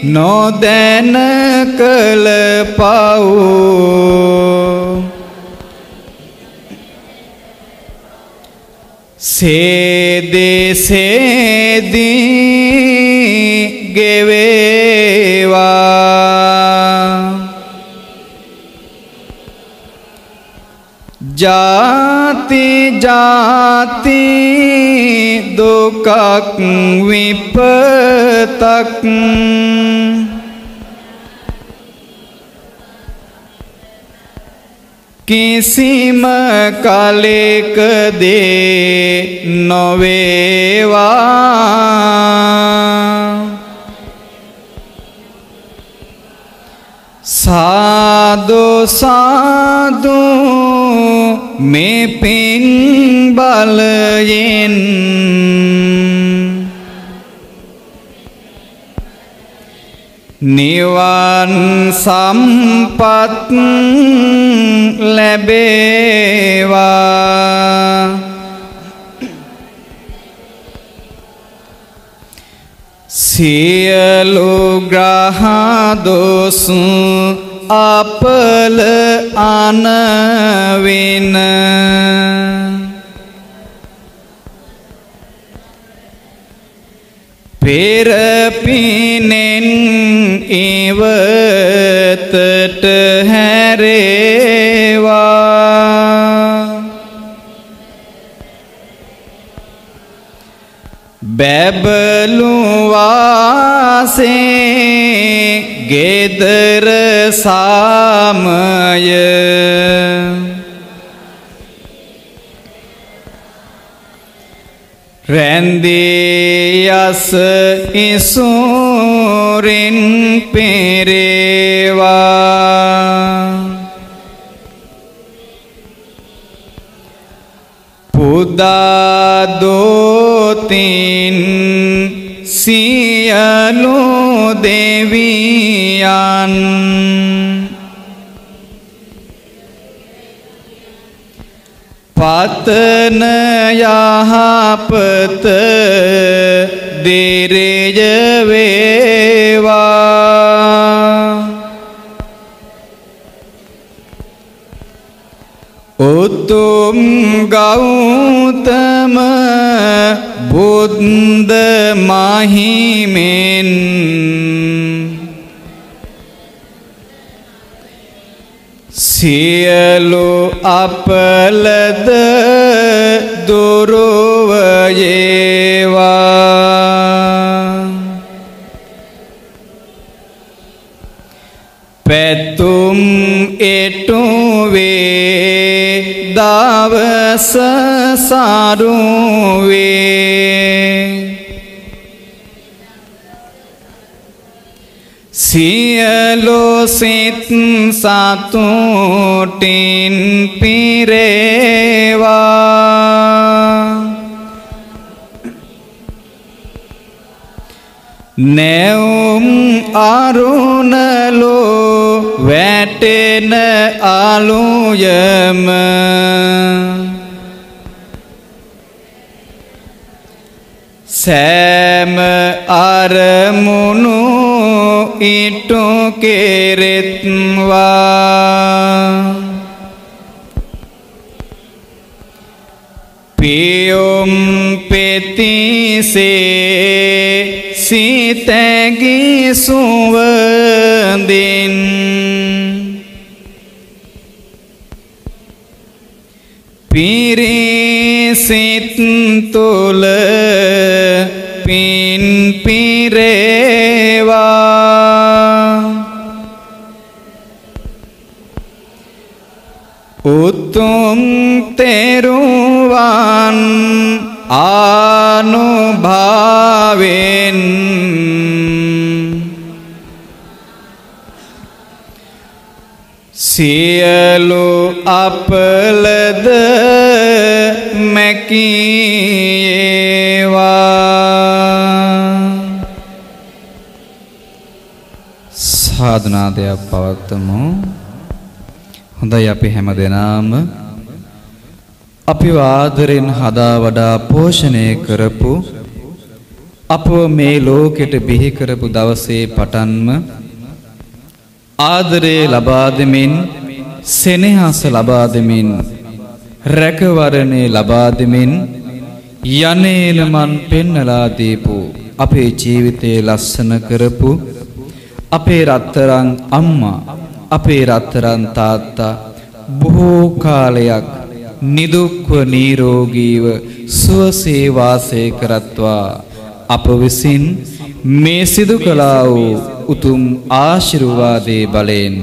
නොදැන කළ පව්. සේදේ සේදී ගෙවේවා. ජාති ජාති දුකක් විපතක් කිසිම කලෙකදේ නොවේවා සාදු සාදු මේ පින් බලයෙන් නිවන් සම්පත් ලැබේවා සියලු ග්‍රහ දොස් අපල අනවින. පෙරපිනෙන් ඉවතට හැරේවා. බැබලුවාසේ ගෙදර සාමය. රැන්දේ යස ඉසුරින් පෙරේවා. පුදාදෝතින් සියලු දෙවියන් පතන යහපත දිරජ වේවා. උතුම් ගෞතම බුද්ධ මහිමෙන් සියලු අපලද දුරුවයේවා දවස සරුවේ සියලු සිත් සතුටින් පිරේවා. නැවුම් අරුණලෝ වැටෙන අලුයම සෑම අරමුණු ඉටු කෙරෙත්වා. පියොම් පෙතිසේ සිතැගි සුවදින් පිරිසිත් තුළ පින් පිරේවා උතුම් තෙරුවන් ආනුභාවෙන් සියලු අපලද මැකීවා සාධනාදයක් පවත්වමු. හොඳයි අපි හැම දෙනාම. අපිව ආදරෙන් හදා වඩා පෝෂණය කරපු අපව මේ ලෝකෙට බිහි කරපු දවසේ පටන්ම ආදරේ ලබා දෙමින් සෙනෙහස ලබා දෙමින් රැකවරණේ ලබා දෙමින් යන්නේලමන් පෙන්නලා දීපු අපේ ජීවිතේ ලස්සන කරපු අපේ රත්තරන් අම්මා අපේ රත්තරන් තාත්තා බොහෝ කාලයක් නිදුක්ව නිරෝගීව සුවසේ වාසය කරත්වා. අප විසින් මේ සිදු කළා වූ උතුම් ආශිර්වාදයේ බලයෙන්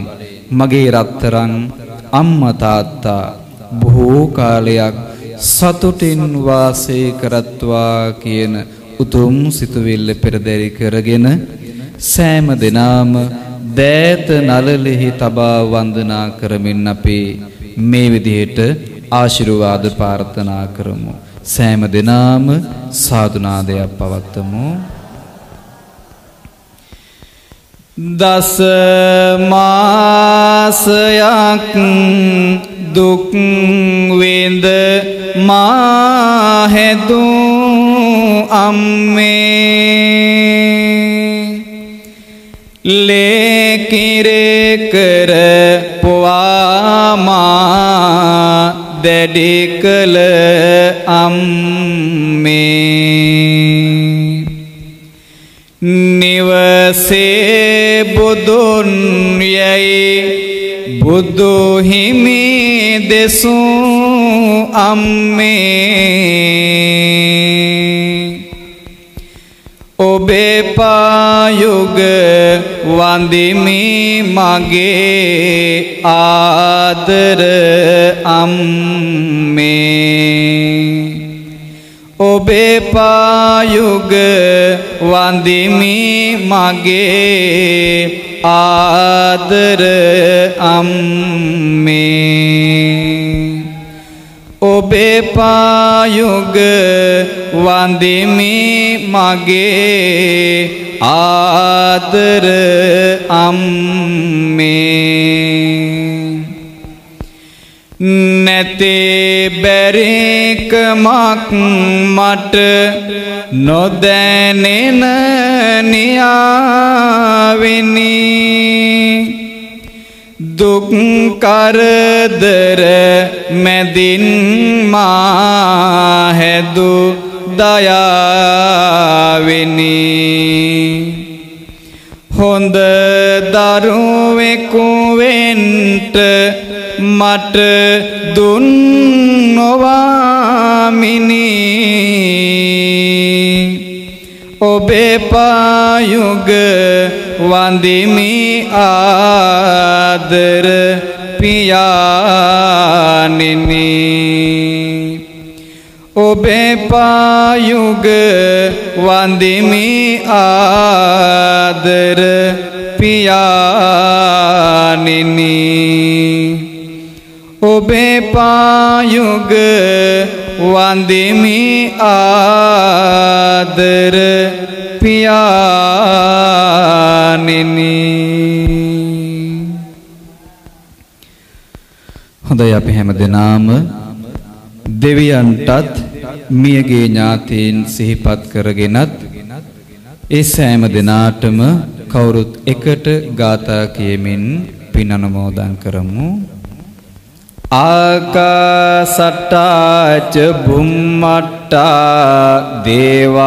මගේ රත්තරන් අම්මා තාත්තා බොහෝ කාලයක් සතුටින් වාසය කරත්වා කියන උතුම් සිතුවිල්ල පෙරදරි කරගෙන සෑම දිනාම දෑත නලලෙහි තබා වන්දනා කරමින් අපි මේ විදිහට ආශිර්වාද ප්‍රාර්ථනා කරමු. සෑම දිනාම සාදුනාදයක් පවත්වමු. දස මාසයක් දුක් විඳ මා හැදුම් අම්මේ. ලේකිරේ කර පොවාමා දැඩි කළ අම්මේ. නිවසේ බුදුන් යැයි බුදු හිමි දෙසූ අම්මේ. වන්දිමි මගේ ආදර අම්මේ. ඔබේ පායුග වන්දිමි මගේ ආදර අම්මේ. ඔබේ පායුග වන්දිමි මගේ ආදර අම්මේ. නැතේ බැරිකමක් මට නොදැනෙන නියාවිනි. දුක් කරදර මැදින් මා හැදු දයාවිනි. හොඳ දරුවෙකු වෙන්ට මට දුන් නොවාමිනි. ඔබේ පායුග වන්දිමි ආදර පියානිනි ඔබේ පායුග වන්දිමි ආදර පියානිනි ඔබේ පායුග වන්දිමි ආදර පියානිනි හොඳයි අපි හැම දෙනාම දෙවියන්ටත් මියගේ ඥාතීන් සිහිපත් කරගෙනත් ඒ සෑම දෙනාටම කවුරුත් එකට ගාථා කියමින් පින් අනුමෝදන් කරමු. ආකාසට්ටාච බුම්මට්ටා සට්ටා දේවානාගා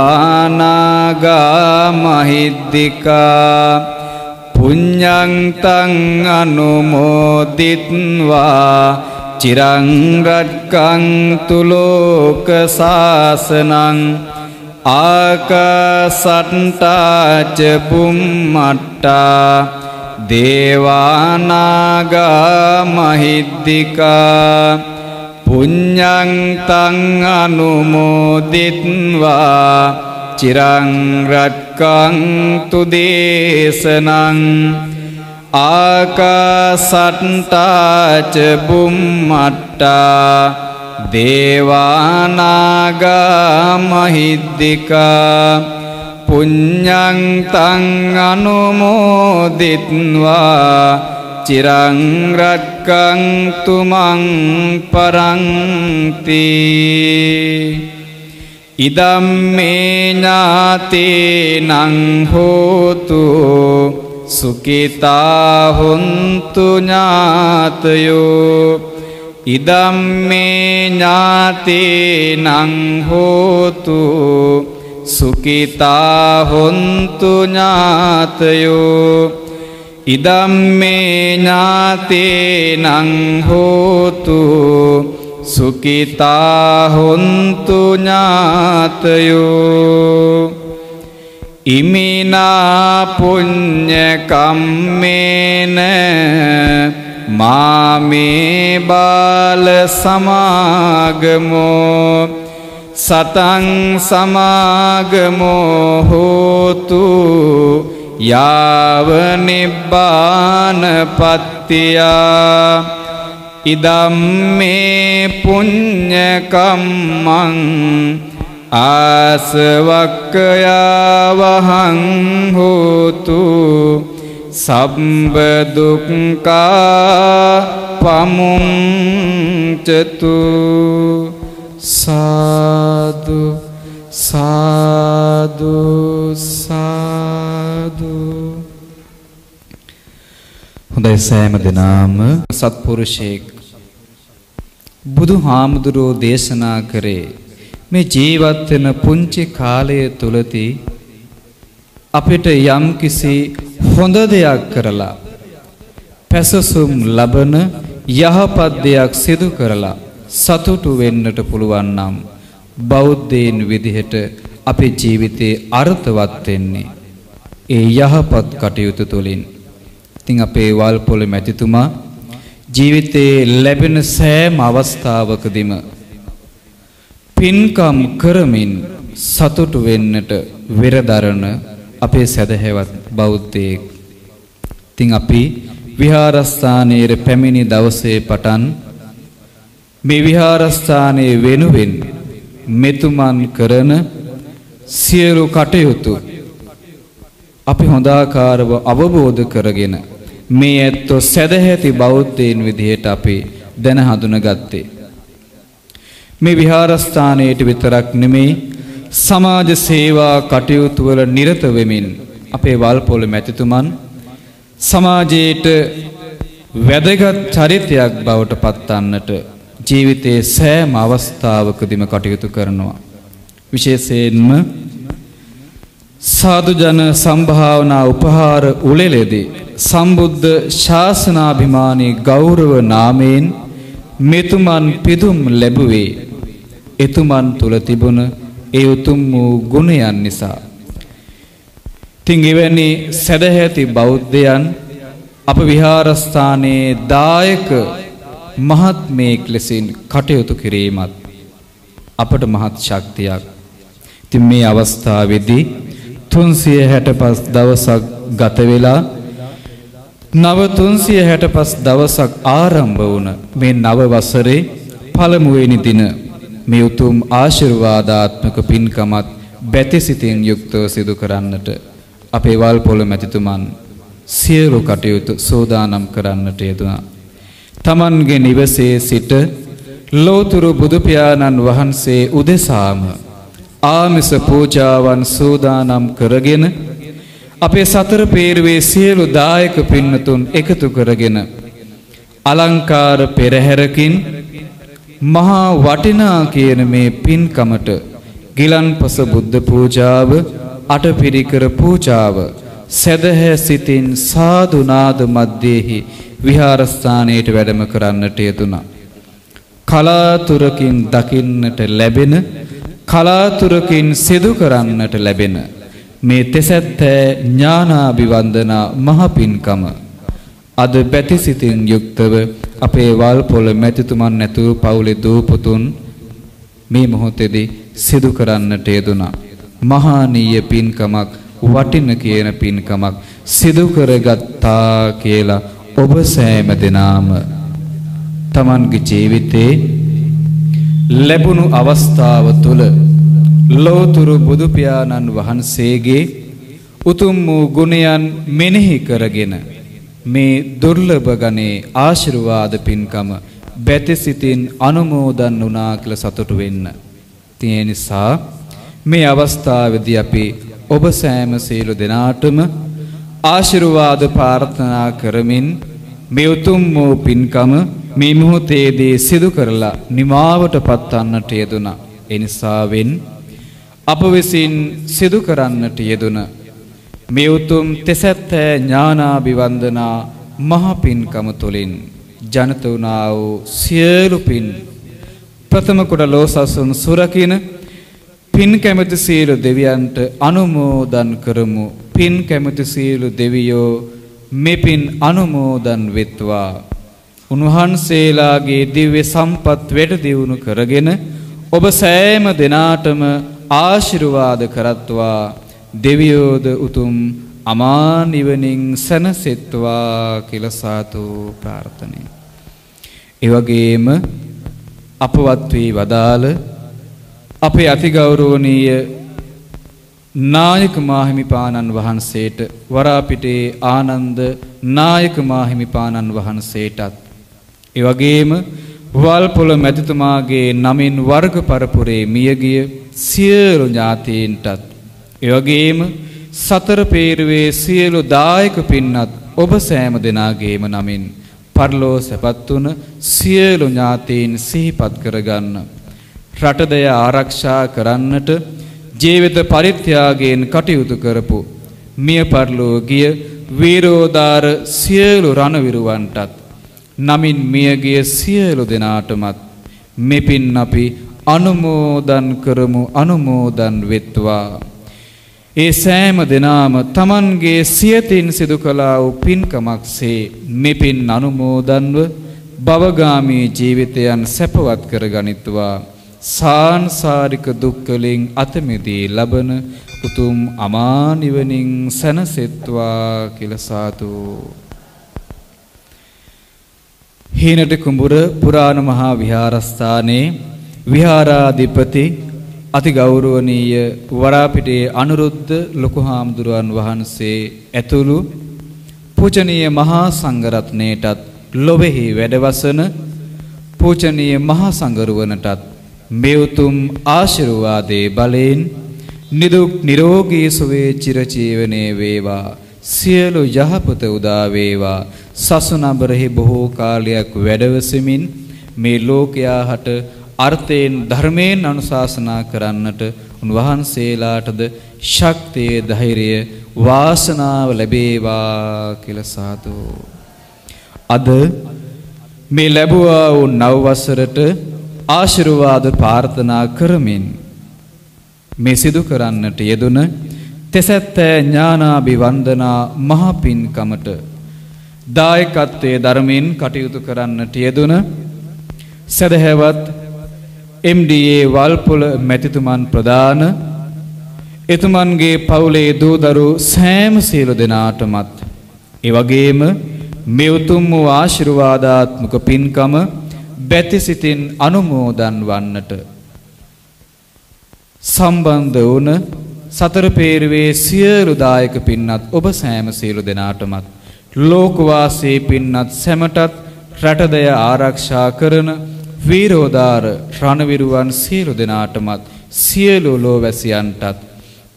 මහිද්දිකා පුඤ්ඤන්තං අනුමෝදිත්වා චිරං රක්කං තුලෝක සාසනං ආකාසට්ටාච බුම්මට්ටා දේවානාගා මහිද්දිකා පුඤ්ඤං තං අනුමෝදිත්වා චිරං රක්කන්තු දේශනං ආකාසට්ටාච බුම්මට්ටා දේවානාගා මහිද්దికා පුඤ්ඤං තං අනුමෝදිත්වා චිරං රක්කන්තු මං පරන්ති ඉදම්මේ ඥාතේනං හෝතු සුකිතා හොන්තු ඥාතයෝ ඉදම්මේ ඥාතේනං හෝතු සුකිතා හොන්තු ඥාතයෝ ඉදම්මේ ඥාතේනං හෝතු සුකිතා හොන්තු ඥාතයෝ ඉමිනා පුඤ්ඤ කම්මේන මාමේ බාල සමාගමෝ සතං සමාගමෝ හෝතු යාව නිබ්බානපත්තියා ඉදම්මේ පුඤ්ඤකම්මං ආසවක්කයාවහං හෝතු සබ්බ දුක්ඛා පමුංචතු සාදු සාදු සාදු හොඳයි සෑම දිනාම. සත්පුරුෂයෙක් බුදුහාමුදුරෝ දේශනා කරේ මේ ජීවත් වෙන පුංචි කාලය තුලදී අපිට යම්කිසි හොඳ දෙයක් කරලා පැසසුම් ලබන යහපත් දෙයක් සිදු කරලා සතුටු වෙන්නට පුළුවන් නම් බෞද්ධයින් විදිහට අපේ ජීවිතේ අර්ථවත් වෙන්නේ ඒ යහපත් කටයුතු තුළින්. ඉතින් අපේ වල්පොළ මැතිතුමා ජීවිතේ ලැබෙන සෑම අවස්ථාවකදීම පින්කම් කරමින් සතුටු වෙන්නට වෙරදරන අපේ සදහැවත් බෞද්ධයෙක්. ඉතින් අපි විහාරස්ථානයේ පැමිණි දවසේ පටන් මේ විහාරස්ථානයේ වෙනුවෙන් මෙතුමන් කරන සියලු කටයුතු අපි හොඳාකාරව අවබෝධ කරගෙන මේ ඇත්තෝ සැදැහැති බෞද්ධයන් විදිහට අපි දැන හඳුනගත්තේ. මේ විහාරස්ථානයට විතරක් නෙමෙයි සමාජ සේවා කටයුතු වල නිරත වෙමින් අපේ වල්පොළ මැතිතුමන් සමාජයට වැදගත් චරිතයක් බවට පත්වන්නට ජීවිතයේ සෑම අවස්ථාවකදීම කටයුතු කරනවා. විශේෂයෙන්ම සාදු ජන සම්භාවනා උපහාර උළෙලෙදී සම්බුද්ධ ශාසනාභිමානී ගෞරව නාමයෙන් මෙතුමන් පිදුම් ලැබුවේ එතුමන් තුල තිබුණ ඒ උතුම් වූ ගුණයන් නිසා. තින් එවැනි සැදැහැති බෞද්ධයන් අප විහාරස්ථානයේ දායක මහත්මයෙක් ලෙසින් කටයුතු කිරීමත් අපට මහත් ශක්තියක්. ඉතින් මේ අවස්ථාවේදී 365 දවසක් ගත වෙලා නව 365 දවසක් ආරම්භ වුණ මේ නව වසරේ පළමුවෙනි දින මේ උතුම් ආශිර්වාදාත්මක පින්කමත් බැතිසිතින් යුක්තව සිදු කරන්නට අපේ වල්පොළ මැතිතුමන් සියලු කටයුතු සෝදානම් කරන්නට යෙදුණා. තමන්ගේ නිවසේ සිට ලෝතුරු බුදු පියාණන් වහන්සේ උදෙසාම ආමිස පූජාවන් සූදානම් කරගෙන අපේ සතර පේරුවේ සියලු දායක පින්නතුන් එකතු කරගෙන අලංකාර පෙරහැරකින් මහා වටිනා කියන මේ පින්කමට ගිලන්පස බුද්ධ පූජාව අටපිරිකර පූජාව සැදහැ සිතින් සාදු නාද මැදෙහි විහාරස්ථානයට වැඩම කරන්නට යෙදුණා. කලාතුරකින් දකින්නට ලැබෙන කලාතුරකින් සිදු කරන්නට ලැබෙන මේ තෙසැත්තෑ ඥානාභිවන්දනා මහ පින්කම අද බැතිසිතින් යුක්තව අපේ වල්පොළ මැතිතුමන් ඇතුළු පවුලේ දූපතුන් මේ මොහොතේදී සිදු කරන්නට යෙදුණා. මහානීය පින්කමක් වටින කියන පින්කමක් සිදු කරගත්තා කියලා ඔබ සෑම දෙනාම තමන්ගේ ජීවිතේ ලැබුණු අවස්ථාව තුළ ලෝතුරු බුදු පියාණන් වහන්සේගේ උතුම් වූ ගුණයන් මෙනෙහි කරගෙන මේ දුර්ලභ ගණේ ආශිර්වාද පින්කම බැතිසිතින් අනුමෝදන් වුණා කියලා සතුටු වෙන්න. ඒ නිසා මේ අවස්ථාවේදී අපි ඔබ සෑම සීල දෙනාටම ආශිර්වාද ප්‍රාර්ථනා කරමින් මේ උතුම් වූ පින්කම මේ මොහොතේදී සිදු කරලා නිමාවට පත්වන්නට යෙදුණා. ඒ නිසාවෙන් අප විසින් සිදු කරන්නට යෙදුණ මේ උතුම් තෙසැත්තෑ ඥානාභිවන්දනා මහ පින්කම තුළින් ජනත වුණා වූ සියලු පින් ප්‍රථම කොට ලෝසසුන් සුරකින පින් කැමති සියලු දෙවියන්ට අනුමෝදන් කරමු පින් කැමති සියලු දෙවියෝ මෙපින් අනුමෝදන් වෙත්වා උන්වහන්සේලාගේ දිව්‍ය සම්පත් වැඩ දියුණු කරගෙන ඔබ සෑම දෙනාටම ආශිර්වාද කරත්වා දෙවියෝද උතුම් අමා නිවනින් සැනසෙත්වා කියලා සාතු ප්‍රාර්ථනය. ඒ වගේම අපවත් වී වදාළ අපේ අතිගෞරවනීය නායක මාහිමිපාණන් වහන්සේට වරාපිටේ ආනන්ද නායක මාහිමිපාණන් වහන්සේටත් ඒ වගේම වල්පොළ මැතිතුමාගේ නමින් වර්ග පරපුරේ මියගිය සියලු ඥාතීන්ටත් ඒ වගේම සතර පේරුවේ සියලු දායක පින්නත් ඔබ සෑම දෙනාගේම නමින් පරලෝ සැපත් වුණ සියලු ඥාතීන් සිහිපත් කරගන්න. රටදය ආරක්ෂා කරන්නට ජීවිත පරිත්‍යාගයෙන් කටයුතු කරපු මිය පරලෝ ගිය වීරෝදාර සියලු රණවිරුවන්ටත් නමින් මියගිය සියලු දෙනාටමත් මෙපින් අපි අනුමෝදන් කරමු අනුමෝදන් වෙත්වා. ඒ සෑම දෙනාම තමන්ගේ සියතින් සිදු කළා වූ පින්කමක්සේ මෙපින් අනුමෝදන්ව භවගාමී ජීවිතයන් සැපවත් කරගනිත්වා. සාංසාරික දුක්වලින් අත මිදී ලබන උතුම් අමා නිවනින් සැනසෙත්වා කියලා සාදු. හීනට කුඹුර පුරාණ මහා විහාරස්ථානයේ විහාරාධිපති අති ගෞරවනීය වරාපිටේ අනුරුද්ධ ලොකු හාමුදුරුවන් වහන්සේ ඇතුළු පූජනීය මහා සංඝරත්නයටත් ලොවේහි වැඩවසන පූජනීය මහා සංඝරුවනටත් මේ උතුම් ආශිර්වාදයේ බලයෙන් නිදුක් නිරෝගී සුවේ චිරජීවනයේ වේවා. සියලු යහපත උදා වේවා. සසුනබරෙහි බොහෝ කාලයක් වැඩවසමින් මේ ලෝකයා හට අර්ථයෙන් ධර්මයෙන් අනුශාසනා කරන්නට උන්වහන්සේලාටද ශක්තිය ධෛර්යය වාසනාව ලැබේවා කියලා සාදු. අද මේ ලැබුවා වූ නව වසරට ආශිර්වාද ප්‍රාර්ථනා කරමින් මේ සිදු කරන්නට යෙදුන තෙසැත්ත ඥානාභි වන්දනා මහ පින්කමට දායකත්වයේ ධර්මයෙන් කටයුතු කරන්නට යෙදුන සදහැවත් MDA වල්පොල මැතිතුමන් ප්‍රධාන එතුමන්ගේ පවුලේ දූදරු සෑම සියලු දෙනාටමත් ඒ වගේම මේ උතුම් වූ ආශිර්වාදාත්මක පින්කම බැති සිතින් අනුමෝදන් වන්නට. සම්බන්ධ වුණ සතර පේරුවේ සියලු දායක පින්නත් ඔබ සෑම සියලු දෙනාටමත් ලෝකවාසී පින්නත් සැමටත් රටදය ආරක්ෂා කරන වීරෝදාර රණවිරුවන් සියලු දෙනාටමත් සියලු ලෝවැසියන්ටත්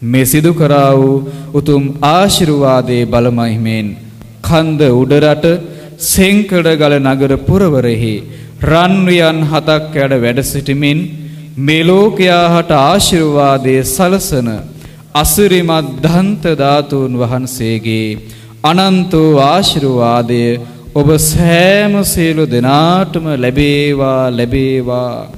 මේ සිදු කරා වූ උතුම් ආශිර්වාදයේ බලමහිමෙන් කන්ද උඩරට සෙංකඩගල නගර පුරවරෙහි රන්වියන් හතක් ඇඩ වැඩ සිටිමින් මේ ලෝකයාහට ආශිර්වාදයේ සලසන අසිරිමත් දන්ත ධාතුන් වහන්සේගේ අනන්ත ආශිර්වාදය ඔබ සෑම සියලු දෙනාටම ලැබේවා ලැබේවා.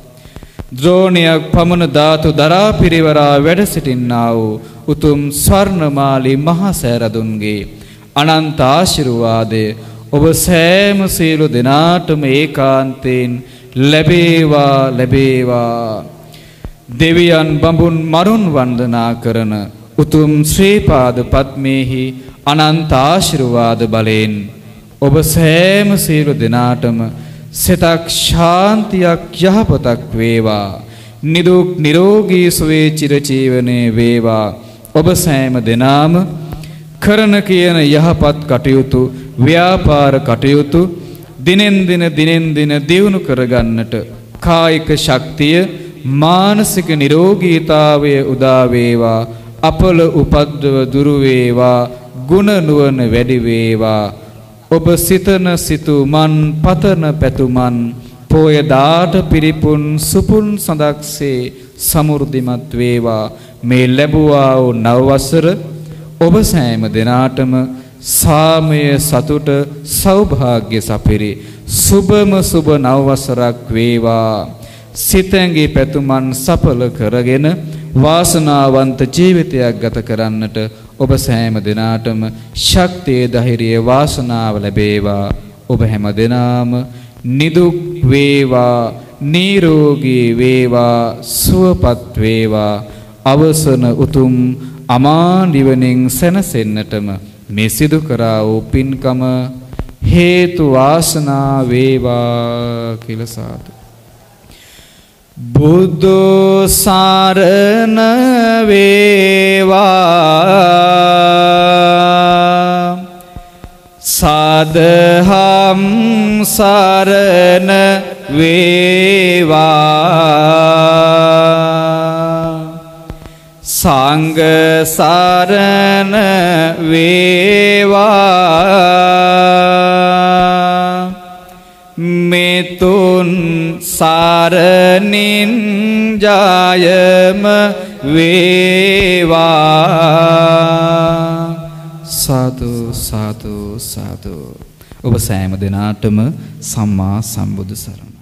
ද්‍රෝණයක් පමණ ධාතු දරා පිරිවරා වැඩ සිටින්නා වූ උතුම් ස්වර්ණමාලි මහා සෑරදුන්ගේ අනන්ත ආශිර්වාදය ඔබ සෑම සියලු දෙනාටම ඒකාන්තයෙන් ලැබේවා ලැබේවා. දෙවියන් බඹුන් මරුන් වන්දනා කරන උතුම් ශ්‍රීපාද පත්මේහි අනන්ත ආශිර්වාද බලයෙන් ඔබ සෑම සියලු දෙනාටම සිතක් ශාන්තියක් යහපතක් වේවා. නිදුක් නිරෝගී සුවේ චිරජීවනයේ වේවා. ඔබ සෑම දෙනාම කරන කියන යහපත් කටයුතු ව්‍යාපාර කටයුතු දිනෙන් දින දිනෙන් දින දියුණු කරගන්නට කායික ශක්තිය මානසික නිරෝගීතාවය උදා වේවා අපල උපද්දව දුරු වේවා ගුණ නුවණ වැඩි වේවා. ඔබ සිතන සිතුමන් පතන පැතුමන් පෝය දාට පිරිපුන් සුපුන් සඳක්සේ සමෘද්ධිමත් වේවා. මේ ලැබුවා වූ නව වසර ඔබ සෑම දෙනාටම සාමය සතුට සෞභාග්‍ය සපිරි. සුබම සුබ නව වසරක් වේවා. සිතැඟි පැතුමන් සඵල කරගෙන වාසනාවන්ත ජීවිතයක් ගත කරන්නට ඔබ සෑම දිනාටම ශක්තිය ධෛර්යය වාසනාව ලැබේවා. ඔබ හැම දිනාම නිදුක් වේවා නිරෝගී වේවා සුවපත් වේවා. අවසන උතුම් අමා නිවනින් සැනසෙන්නටම මේ සිදු කරා වූ පින්කම හේතු වාසනා වේවා කියලා සාදු. බුද්ධ සරණ වේවා සදහම් සරණ වේවා සංඝ සරණ වේවා. මෙතුන් සරණින් ජයම වේවා. සාදු සාදු සාදු. ඔබ සෑම දිනාටම සම්මා සම්බුදු සරණ